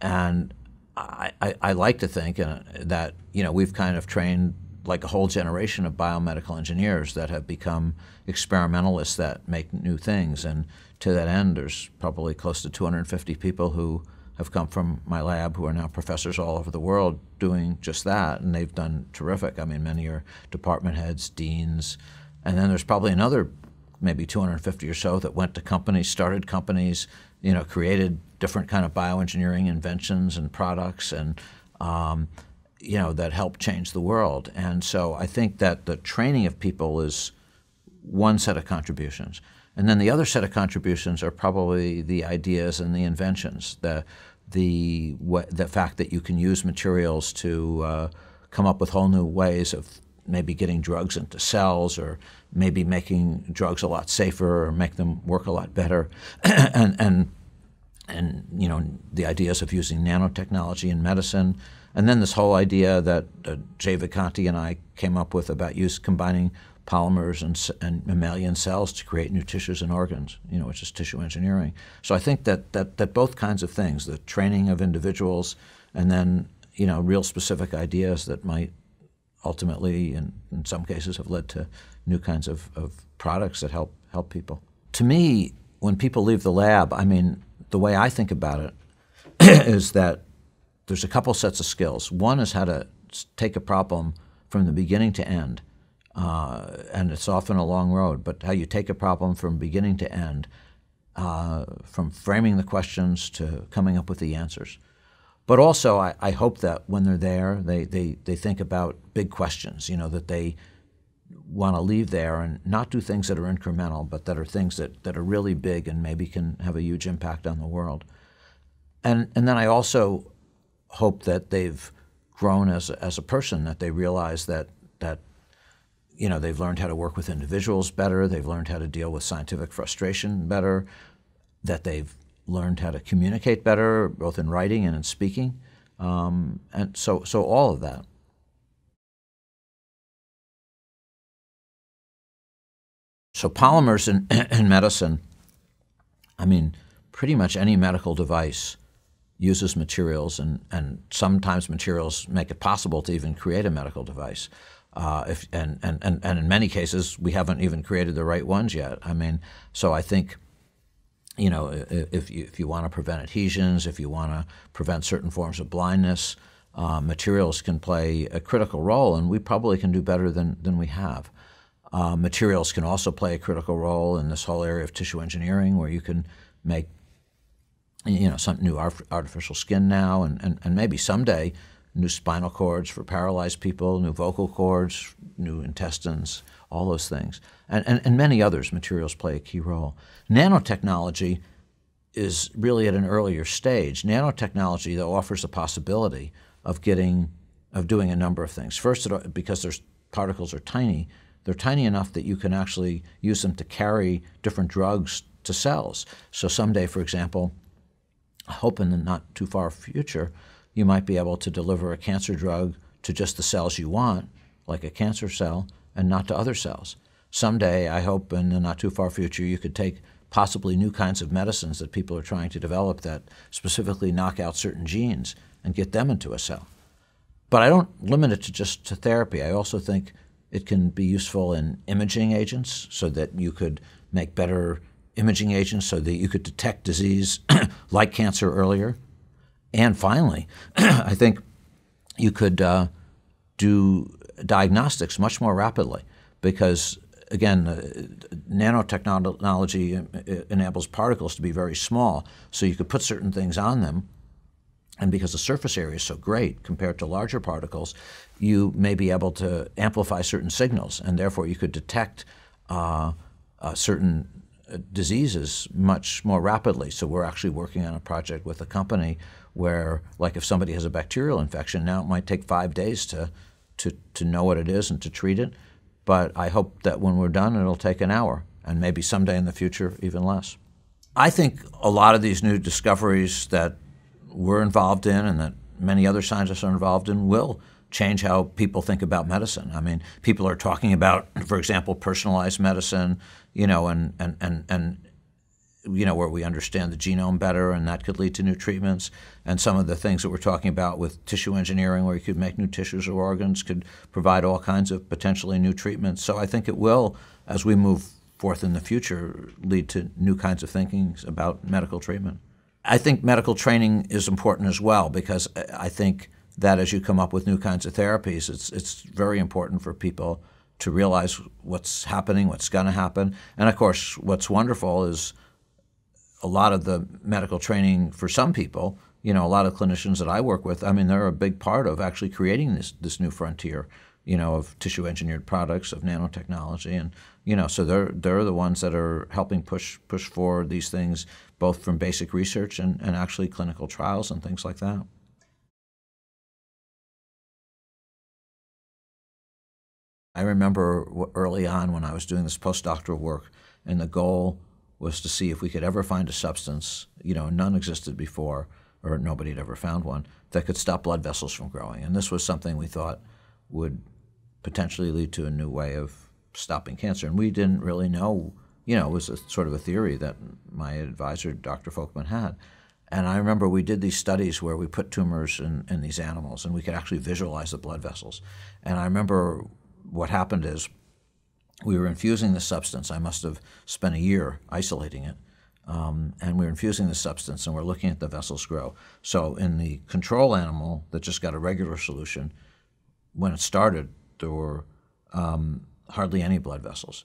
and I, I, I like to think uh, that you know we've kind of trained like a whole generation of biomedical engineers that have become experimentalists that make new things, and to that end, there's probably close to 250 people who have come from my lab who are now professors all over the world doing just that, and they've done terrific. I mean, many are department heads, deans, and then there's probably another maybe 250 or so that went to companies, started companies, you know, created different kind of bioengineering inventions and products, and um, you know that helped change the world. And so I think that the training of people is one set of contributions. And then the other set of contributions are probably the ideas and the inventions, the the what the fact that you can use materials to uh, come up with whole new ways of maybe getting drugs into cells or maybe making drugs a lot safer or make them work a lot better, and and and you know the ideas of using nanotechnology in medicine, and then this whole idea that uh, Jay Vacanti and I came up with about use combining polymers and, and, mammalian cells to create new tissues and organs, you know, which is tissue engineering. So I think that, that, that both kinds of things, the training of individuals and then, you know, real specific ideas that might ultimately, in, in some cases, have led to new kinds of, of products that help, help people. To me, when people leave the lab, I mean, the way I think about it is that there's a couple sets of skills. One is how to take a problem from the beginning to end uh, and it's often a long road, but how you take a problem from beginning to end, uh, from framing the questions to coming up with the answers. But also, I, I, hope that when they're there, they, they, they think about big questions, you know, that they want to leave there and not do things that are incremental, but that are things that, that are really big and maybe can have a huge impact on the world. And, and then I also hope that they've grown as, as a person, that they realize that, that you know, they've learned how to work with individuals better, they've learned how to deal with scientific frustration better, that they've learned how to communicate better, both in writing and in speaking. Um, and so, so all of that. So polymers in, in medicine, I mean, pretty much any medical device uses materials, and, and sometimes materials make it possible to even create a medical device. Uh, if, and, and, and, and in many cases, we haven't even created the right ones yet. I mean, so I think, you know, if you, if you want to prevent adhesions, if you want to prevent certain forms of blindness, uh, materials can play a critical role, and we probably can do better than, than we have. Uh, materials can also play a critical role in this whole area of tissue engineering, where you can make, you know, some new artificial skin now, and, and, and maybe someday new spinal cords for paralyzed people, new vocal cords, new intestines, all those things, and, and, and many others. Materials play a key role. Nanotechnology is really at an earlier stage. Nanotechnology, though, offers the possibility of getting, of doing a number of things. First, because there's particles are tiny, they're tiny enough that you can actually use them to carry different drugs to cells. So someday, for example, I hope in the not too far future, you might be able to deliver a cancer drug to just the cells you want, like a cancer cell, and not to other cells. Someday, I hope in the not too far future, you could take possibly new kinds of medicines that people are trying to develop that specifically knock out certain genes and get them into a cell. But I don't limit it to just to therapy. I also think it can be useful in imaging agents so that you could make better imaging agents so that you could detect disease like cancer earlier. And finally, I think you could uh, do diagnostics much more rapidly because, again, uh, nanotechnology enables particles to be very small, so you could put certain things on them and because the surface area is so great compared to larger particles, you may be able to amplify certain signals, and therefore you could detect uh, uh, certain uh, diseases much more rapidly. So we're actually working on a project with a company where, like if somebody has a bacterial infection, now it might take five days to, to, to know what it is and to treat it. But I hope that when we're done, it'll take an hour, and maybe someday in the future, even less. I think a lot of these new discoveries that we're involved in and that many other scientists are involved in will change how people think about medicine. I mean, people are talking about, for example, personalized medicine, you know, and, and, and, and you know, where we understand the genome better and that could lead to new treatments. And some of the things that we're talking about with tissue engineering, where you could make new tissues or organs, could provide all kinds of potentially new treatments. So I think it will, as we move forth in the future, lead to new kinds of thinking about medical treatment. I think medical training is important as well because I think that as you come up with new kinds of therapies, it's, it's very important for people to realize what's happening, what's going to happen. And of course, what's wonderful is a lot of the medical training for some people, you know, a lot of clinicians that I work with, I mean, they're a big part of actually creating this, this new frontier, you know, of tissue engineered products, of nanotechnology. And, you know, so they're, they're the ones that are helping push, push forward these things both from basic research and, and actually clinical trials and things like that. I remember early on when I was doing this postdoctoral work, and the goal was to see if we could ever find a substance, you know, none existed before, or nobody had ever found one, that could stop blood vessels from growing. And this was something we thought would potentially lead to a new way of stopping cancer. And we didn't really know you know, it was a, sort of a theory that my advisor, Dr. Folkman, had. And I remember we did these studies where we put tumors in, in these animals and we could actually visualize the blood vessels. And I remember what happened is we were infusing the substance. I must have spent a year isolating it. Um, and we were infusing the substance and we're looking at the vessels grow. So in the control animal that just got a regular solution, when it started, there were um, hardly any blood vessels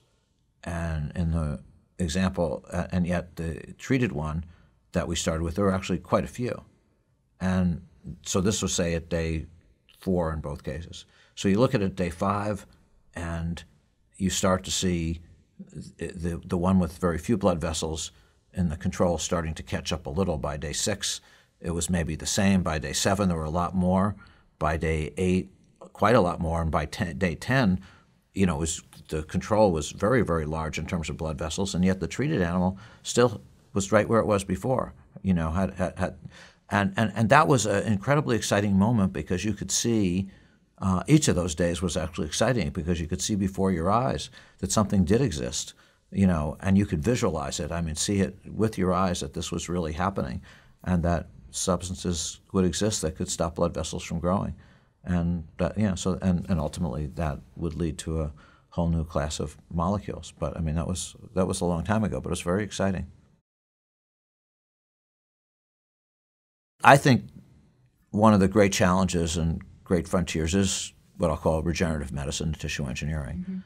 and in the example, and yet the treated one that we started with, there were actually quite a few. And so this was, say, at day four in both cases. So you look at it at day five, and you start to see the, the one with very few blood vessels in the control starting to catch up a little by day six. It was maybe the same. By day seven, there were a lot more. By day eight, quite a lot more. And by ten, day 10, you know, was, the control was very, very large in terms of blood vessels, and yet the treated animal still was right where it was before. You know, had, had, had and, and, and that was an incredibly exciting moment because you could see uh, each of those days was actually exciting because you could see before your eyes that something did exist, you know, and you could visualize it. I mean, see it with your eyes that this was really happening and that substances would exist that could stop blood vessels from growing. And that, yeah, so, and, and ultimately that would lead to a whole new class of molecules. But I mean, that was, that was a long time ago, but it was very exciting. I think one of the great challenges and great frontiers is what I'll call regenerative medicine tissue engineering. Mm-hmm.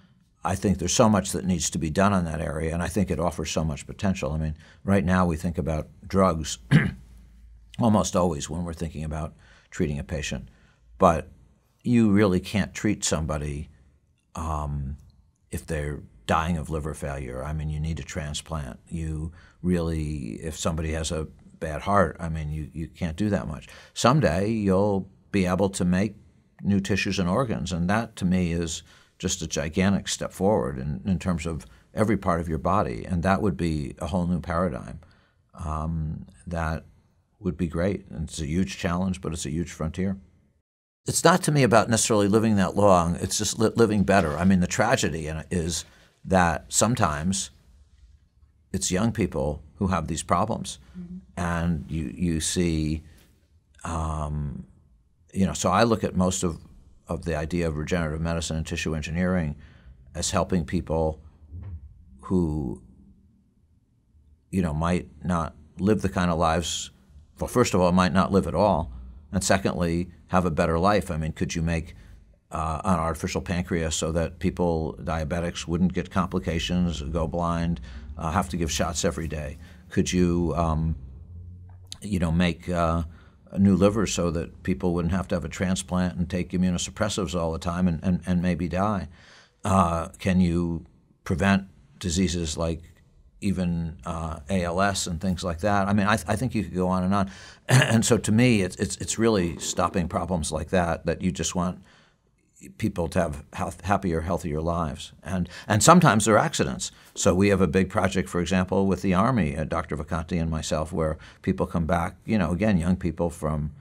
I think there's so much that needs to be done in that area, and I think it offers so much potential. I mean, right now we think about drugs almost always when we're thinking about treating a patient, but you really can't treat somebody um, if they're dying of liver failure. I mean, you need a transplant. You really, if somebody has a bad heart, I mean, you, you can't do that much. Someday you'll be able to make new tissues and organs. And that to me is just a gigantic step forward in, in terms of every part of your body. And that would be a whole new paradigm. Um, that would be great. And it's a huge challenge, but it's a huge frontier. It's not to me about necessarily living that long, it's just li- living better. I mean, the tragedy is that sometimes it's young people who have these problems. Mm-hmm. And you, you see um, you know, so I look at most of, of the idea of regenerative medicine and tissue engineering as helping people who, you know, might not live the kind of lives, well, first of all, might not live at all, and secondly, have a better life. I mean, could you make uh, an artificial pancreas so that people, diabetics, wouldn't get complications, go blind, uh, have to give shots every day? Could you, um, you know, make uh, a new liver so that people wouldn't have to have a transplant and take immunosuppressives all the time and, and, and maybe die? Uh, can you prevent diseases like even uh, ALS and things like that? I mean, I, th- I, think you could go on and on. and so to me, it's, it's, it's really stopping problems like that that you just want – people to have health, happier, healthier lives. And, and sometimes there are accidents. So we have a big project, for example, with the Army, uh, Dr. Vacanti and myself, where people come back, you know, again, young people from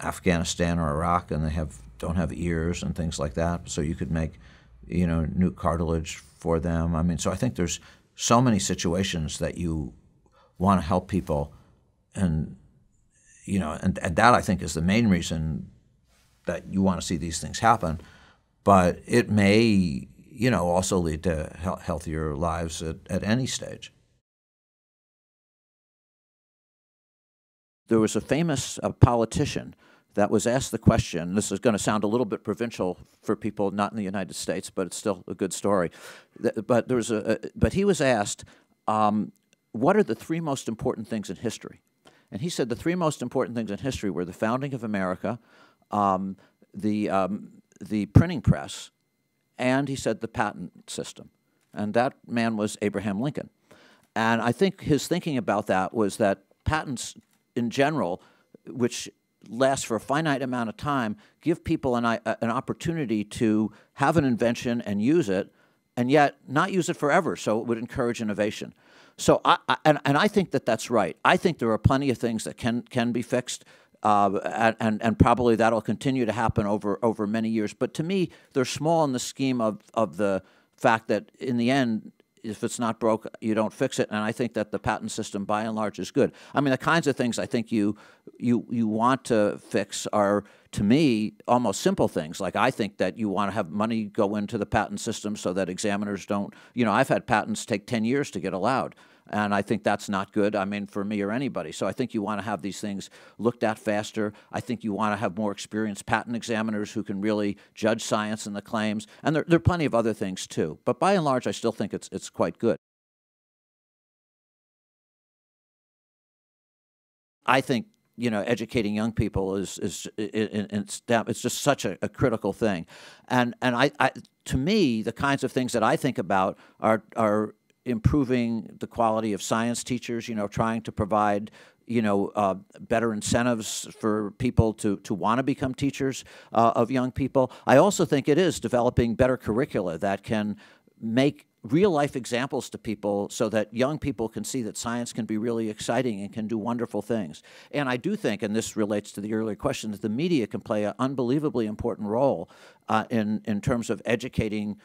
Afghanistan or Iraq, and they have don't have ears and things like that. So you could make, you know, new cartilage for them. I mean, so I think there's so many situations that you want to help people, and you know, and, and that I think is the main reason that you want to see these things happen but it may, you know, also lead to healthier lives at, at any stage. There was a famous uh, politician that was asked the question. This is going to sound a little bit provincial for people not in the United States, but it's still a good story. But there was a, but he was asked, um, "What are the three most important things in history?" And he said the three most important things in history were the founding of America, um, the um, the printing press, and he said the patent system. And that man was Abraham Lincoln. And I think his thinking about that was that patents in general, which last for a finite amount of time, give people an, uh, an opportunity to have an invention and use it, and yet not use it forever. So it would encourage innovation. So I, I and, and I think that that's right. I think there are plenty of things that can can be fixed. Uh, and, and probably that'll continue to happen over, over many years. But to me, they're small in the scheme of, of the fact that in the end, if it's not broke, you don't fix it. And I think that the patent system, by and large, is good. I mean, the kinds of things I think you you you want to fix are, to me, almost simple things. Like I think that you want to have money go into the patent system so that examiners don't. You know, I've had patents take ten years to get allowed. And I think that's not good, I mean, for me or anybody. So I think you want to have these things looked at faster. I think you want to have more experienced patent examiners who can really judge science and the claims. And there, there are plenty of other things too. But by and large, I still think it's, it's quite good. I think you know, educating young people is is it's it's just such a, a, critical thing, and and I, I to me the kinds of things that I think about are are improving the quality of science teachers. You know, trying to provide you know, uh, better incentives for people to, to want to become teachers uh, of young people. I also think it is developing better curricula that can make real life examples to people so that young people can see that science can be really exciting and can do wonderful things. And I do think, and this relates to the earlier question, that the media can play an unbelievably important role uh, in, in terms of educating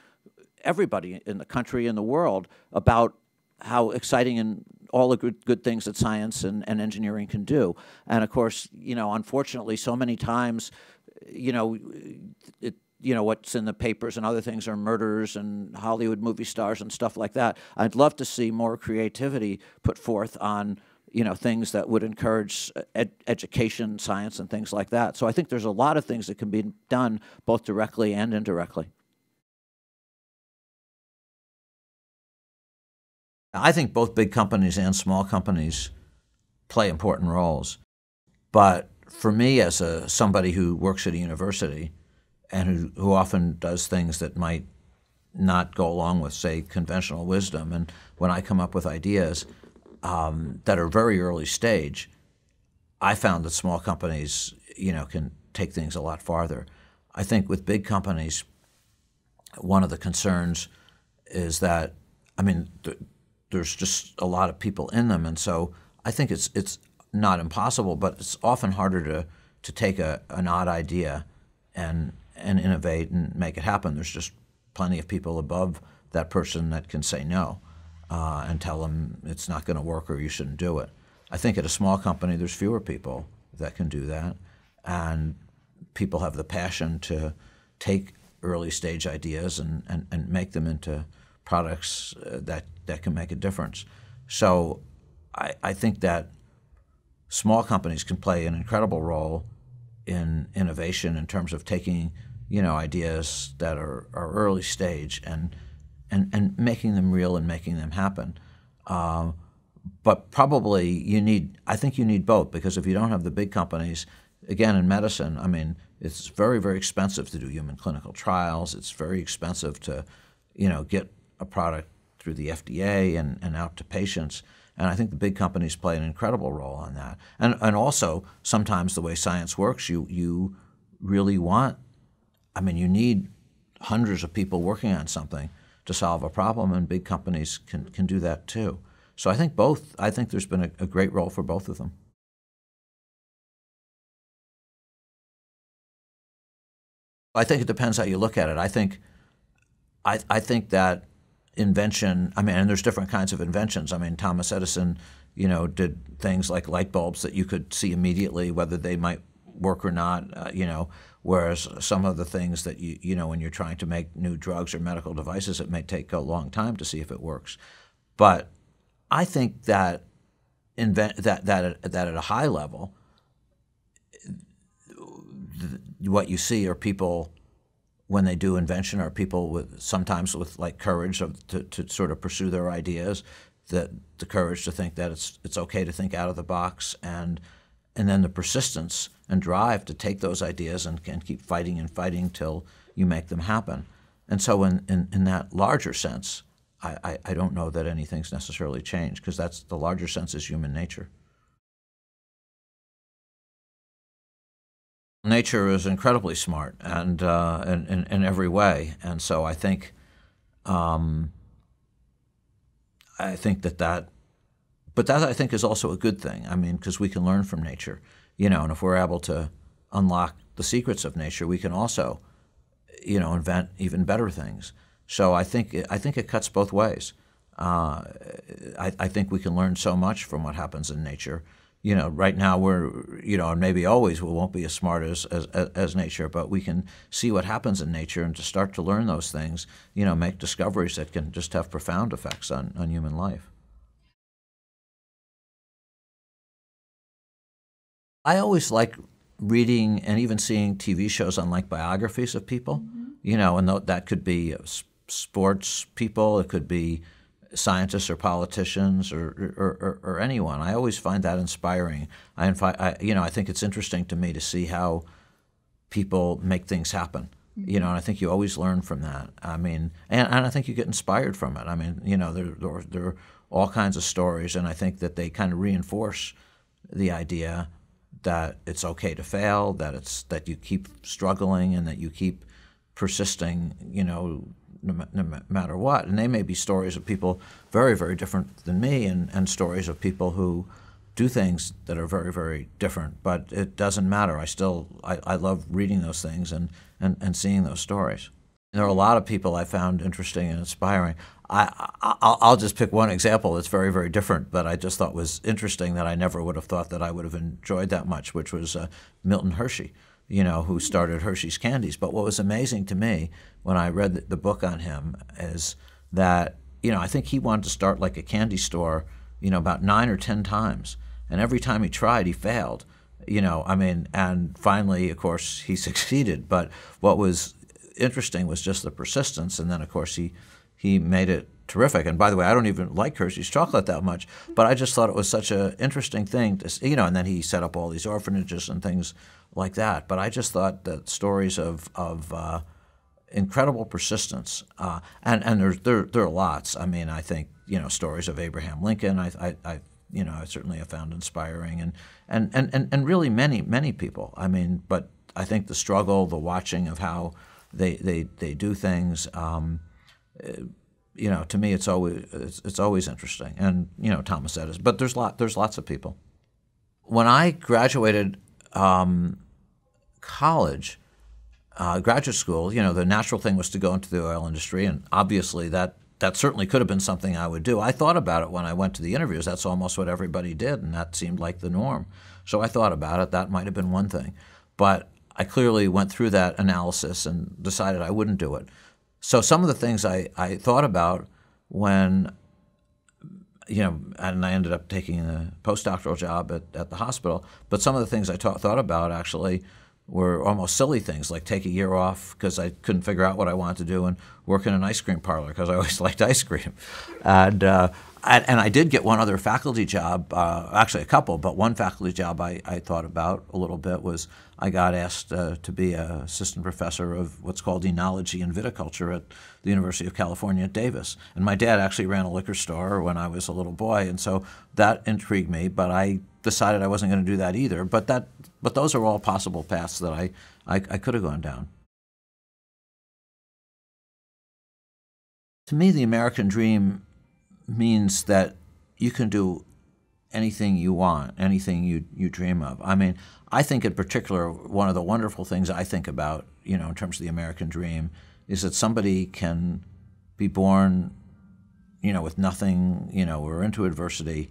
everybody in the country and the world about how exciting and all the good, good things that science and, and engineering can do. And of course, you know, unfortunately, so many times, you know, it, you know what's in the papers and other things are murders and Hollywood movie stars and stuff like that. I'd love to see more creativity put forth on you know things that would encourage uh, ed education, science, and things like that. So I think there's a lot of things that can be done both directly and indirectly. I think both big companies and small companies play important roles. But for me, as a somebody who works at a university, and who, who often does things that might not go along with, say, conventional wisdom. And when I come up with ideas um, that are very early stage, I found that small companies, you know, can take things a lot farther. I think with big companies, one of the concerns is that, I mean, there's just a lot of people in them, and so I think it's it's not impossible, but it's often harder to to take a, an odd idea and and innovate and make it happen. There's just plenty of people above that person that can say no uh, and tell them it's not going to work or you shouldn't do it. I think at a small company, there's fewer people that can do that, and people have the passion to take early stage ideas and, and, and make them into products uh, that, that can make a difference. So I, I think that small companies can play an incredible role in innovation in terms of taking you know, ideas that are, are early stage and, and, and making them real and making them happen. Uh, but probably you need, I think you need both because if you don't have the big companies, again, in medicine, I mean, it's very, very expensive to do human clinical trials. It's very expensive to, you know, get a product through the FDA and, and out to patients. And I think the big companies play an incredible role on that. And, and also, sometimes the way science works, you, you really want I mean, you need hundreds of people working on something to solve a problem, and big companies can, can do that too. So I think both, I think there's been a, a great role for both of them. I think it depends how you look at it. I think, I, I think that invention, I mean, and there's different kinds of inventions. I mean, Thomas Edison, you know, did things like light bulbs that you could see immediately whether they might work or not, uh, you know, whereas some of the things that you, you know, when you're trying to make new drugs or medical devices, it may take a long time to see if it works. But I think that invent, that, that, that at a high level, what you see are people when they do invention are people with sometimes with like courage of, to, to sort of pursue their ideas, that the courage to think that it's it's okay to think out of the box and and then the persistence and drive to take those ideas and, and keep fighting and fighting till you make them happen. And so, in, in, in that larger sense, I, I, I don't know that anything's necessarily changed because that's the larger sense is human nature. Nature is incredibly smart and uh, in, in, in, every way, and so I think um, I think that that but that I think is also a good thing. I mean, because we can learn from nature, you know, and if we're able to unlock the secrets of nature, we can also, you know, invent even better things. So I think I think it cuts both ways. Uh, I, I think we can learn so much from what happens in nature. You know, right now we're, you know, and maybe always we won't be as smart as, as, as nature, but we can see what happens in nature and to start to learn those things, you know, make discoveries that can just have profound effects on, on human life. I always like reading and even seeing TV shows on like biographies of people, mm-hmm. you know, and th- that could be uh, sports people, it could be, scientists or politicians or, or, or, or, anyone. I always find that inspiring. I, I, you know, I think it's interesting to me to see how people make things happen. You know, and I think you always learn from that. I mean, and, and I think you get inspired from it. I mean, you know, there, there, there are all kinds of stories, and I think that they kind of reinforce the idea that it's okay to fail, that it's that you keep struggling, and that you keep persisting. You know, no, no, matter what. And they may be stories of people very, very different than me, and, and stories of people who do things that are very, very different. But it doesn't matter. I still I, I love reading those things and, and, and seeing those stories. There are a lot of people I found interesting and inspiring. I, I, I'll just pick one example that's very, very different, but I just thought was interesting that I never would have thought that I would have enjoyed that much, which was uh, Milton Hershey you know, who started Hershey's Candies. But what was amazing to me when I read the, book on him is that, you know, I think he wanted to start like a candy store, you know, about nine or ten times. And every time he tried, he failed. You know, I mean, and finally, of course, he succeeded. But what was interesting was just the persistence. And then, of course, he, he made it terrific. And by the way, I don't even like Hershey's chocolate that much, but I just thought it was such an interesting thing to, you know. And then he set up all these orphanages and things like that. But I just thought that stories of of uh, incredible persistence, uh, and and there there are lots. I mean, I think you know stories of Abraham Lincoln. I I, I you know I certainly have found inspiring, and, and and and and really many many people. I mean, but I think the struggle, the watching of how they they they do things. Um, you know, to me, it's always it's, it's always interesting, and you know, Thomas Edison. But there's lot there's lots of people. When I graduated um, college, uh, graduate school, you know, the natural thing was to go into the oil industry, and obviously that that certainly could have been something I would do. I thought about it when I went to the interviews. That's almost what everybody did, and that seemed like the norm. So I thought about it. That might have been one thing, but I clearly went through that analysis and decided I wouldn't do it. So some of the things I, I thought about when you know, and I ended up taking a postdoctoral job at, at the hospital. But some of the things I ta- thought about actually were almost silly things, like take a year off because I couldn't figure out what I wanted to do, and work in an ice cream parlor because I always liked ice cream. And uh, and, and I did get one other faculty job, uh, actually a couple, but one faculty job I, I thought about a little bit was I got asked uh, to be an assistant professor of what's called enology and viticulture at the University of California at Davis. And my dad actually ran a liquor store when I was a little boy, and so that intrigued me, but I decided I wasn't going to do that either. But, that, but those are all possible paths that I, I, I could have gone down. To me, the American dream means that you can do anything you want, anything you, you dream of. I mean, I think in particular, one of the wonderful things I think about, you know, in terms of the American dream, is that somebody can be born, you know, with nothing, you know, or into adversity,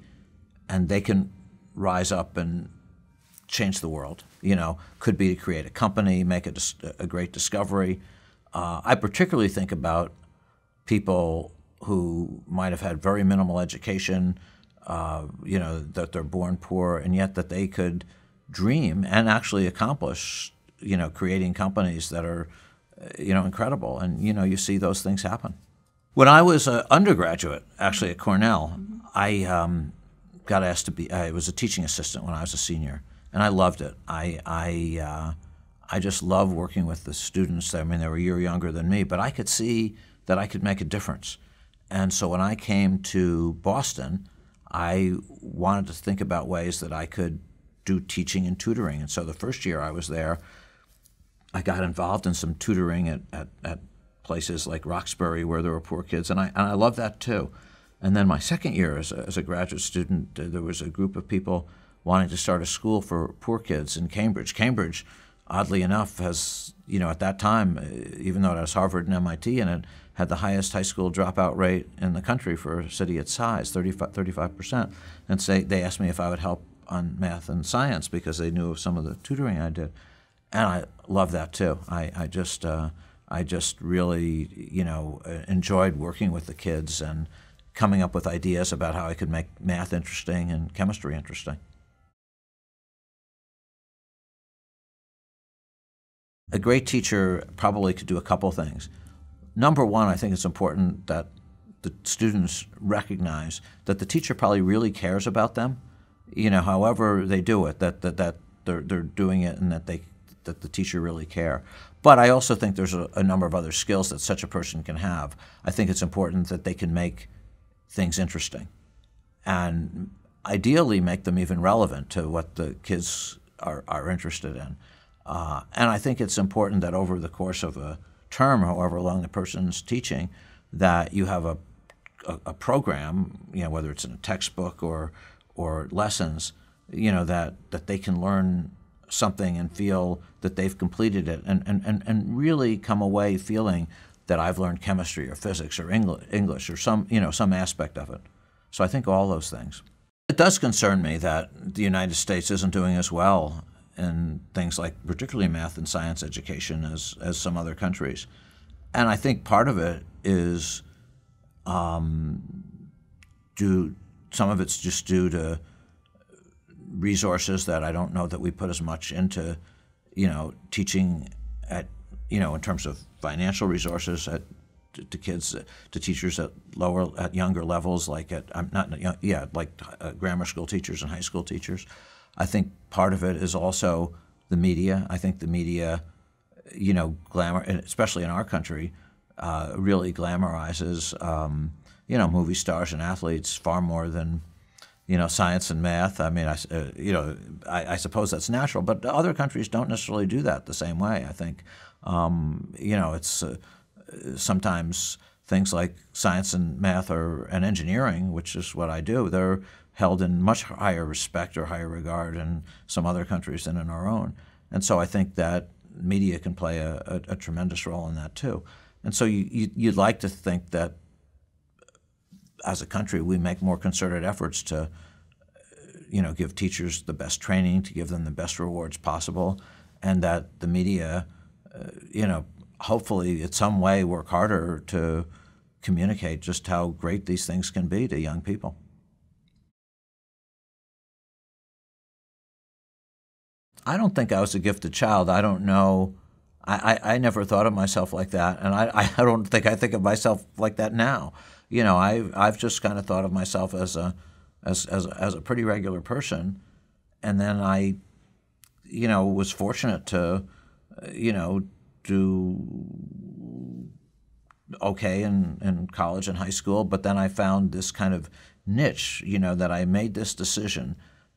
and they can rise up and change the world. You know, could be to create a company, make a, a great discovery. Uh, I particularly think about people who might have had very minimal education, uh, you know, that they're born poor, and yet that they could dream and actually accomplish, you know, creating companies that are, uh, you know, incredible. And, you know, you see those things happen. When I was an undergraduate, actually at Cornell. I um, got asked to be, I was a teaching assistant when I was a senior, and I loved it. I, I, uh, I just love working with the students. I mean, they were a year younger than me, but I could see that I could make a difference. And so when I came to Boston, I wanted to think about ways that I could do teaching and tutoring. And so the first year I was there, I got involved in some tutoring at, at, at places like Roxbury where there were poor kids, and I, and I loved that too. And then my second year as a, as a graduate student, uh, there was a group of people wanting to start a school for poor kids in Cambridge. Cambridge, oddly enough, has, you know, at that time, uh, even though it has Harvard and MIT in it, had the highest high school dropout rate in the country for a city its size, 35 percent. And say they asked me if I would help on math and science because they knew of some of the tutoring I did, and I love that too. I, I just uh, I just really you know enjoyed working with the kids and coming up with ideas about how I could make math interesting and chemistry interesting. A great teacher probably could do a couple things number one, I think it's important that the students recognize that the teacher probably really cares about them, you know, however they do it, that, that, that they're, they're doing it and that they that the teacher really care. But I also think there's a, a number of other skills that such a person can have. I think it's important that they can make things interesting and ideally make them even relevant to what the kids are, are interested in. Uh, and I think it's important that over the course of a term, however long the person's teaching, that you have a, a, a program, you know, whether it's in a textbook or, or lessons, you know, that, that they can learn something and feel that they've completed it and, and, and, and really come away feeling that I've learned chemistry or physics or English or some, you know, some aspect of it. So I think all those things. It does concern me that the United States isn't doing as well in things like particularly math and science education as, as some other countries. And I think part of it is um, due, some of it's just due to resources that I don't know that we put as much into, you know, teaching at, you know, in terms of financial resources at to, to kids, to teachers at lower, at younger levels, like at, I'm not, yeah, like uh, grammar school teachers and high school teachers. I think part of it is also the media. I think the media, you know, glamour, especially in our country, uh, really glamorizes, um, you know, movie stars and athletes far more than you know, science and math. I mean, I, uh, you know, I, I, suppose that's natural, but other countries don't necessarily do that the same way. I think, um, you know, it's uh, sometimes things like science and math or and engineering, which is what I do, they're held in much higher respect or higher regard in some other countries than in our own. And so I think that media can play a, a, a tremendous role in that too. And so you, you, you'd like to think that as a country, we make more concerted efforts to, you know, give teachers the best training, to give them the best rewards possible, and that the media, uh, you know, hopefully in some way work harder to communicate just how great these things can be to young people. I don't think I was a gifted child. I don't know. I, I, I never thought of myself like that, and I, I don't think I think of myself like that now you know, I've, I've just kind of thought of myself as a, as, as, as a pretty regular person. And then I, you know, was fortunate to, uh, you know, do okay in, in college and high school. But then I found this kind of niche, you know, that I made this decision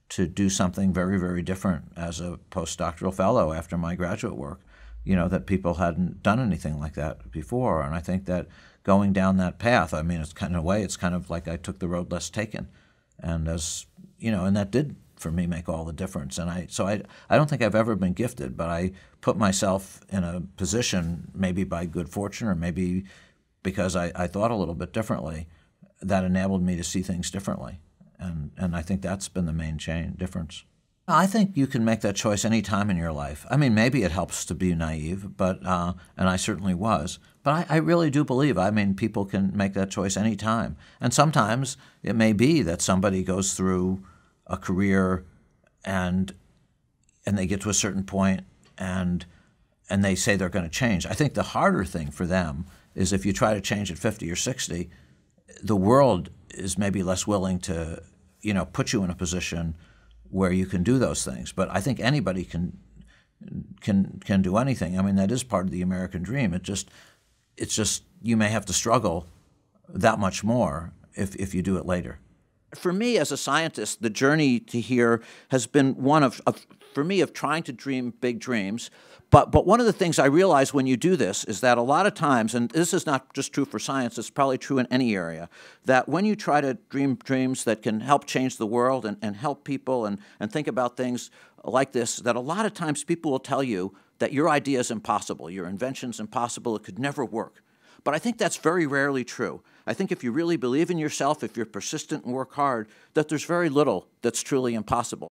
to do something very, very different as a postdoctoral fellow after my graduate work, you know, that people hadn't done anything like that before. And I think that going down that path. I mean, it's kind of a way, it's kind of like I took the road less taken. And as, you know, and that did for me make all the difference. And I, so I, I don't think I've ever been gifted, but I put myself in a position, maybe by good fortune or maybe because I, I thought a little bit differently, that enabled me to see things differently. And, and I think that's been the main change, difference. I think you can make that choice any time in your life. I mean, maybe it helps to be naive, but uh, and I certainly was. But I, I, really do believe. I mean, people can make that choice any time, and sometimes it may be that somebody goes through a career, and and they get to a certain point, and and they say they're going to change. I think the harder thing for them is if you try to change at 50 or 60, the world is maybe less willing to, you know, put you in a position where you can do those things. But I think anybody can can can do anything. I mean, that is part of the American dream. It just it's just you may have to struggle that much more if if you do it later. For me, as a scientist, the journey to here has been one of, of for me of trying to dream big dreams but, but one of the things I realize when you do this is that a lot of times, and this is not just true for science, it's probably true in any area, that when you try to dream dreams that can help change the world and, and help people and, and think about things like this, that a lot of times people will tell you that your idea is impossible, your invention's impossible, it could never work. But I think that's very rarely true. I think if you really believe in yourself, if you're persistent and work hard, that there's very little that's truly impossible.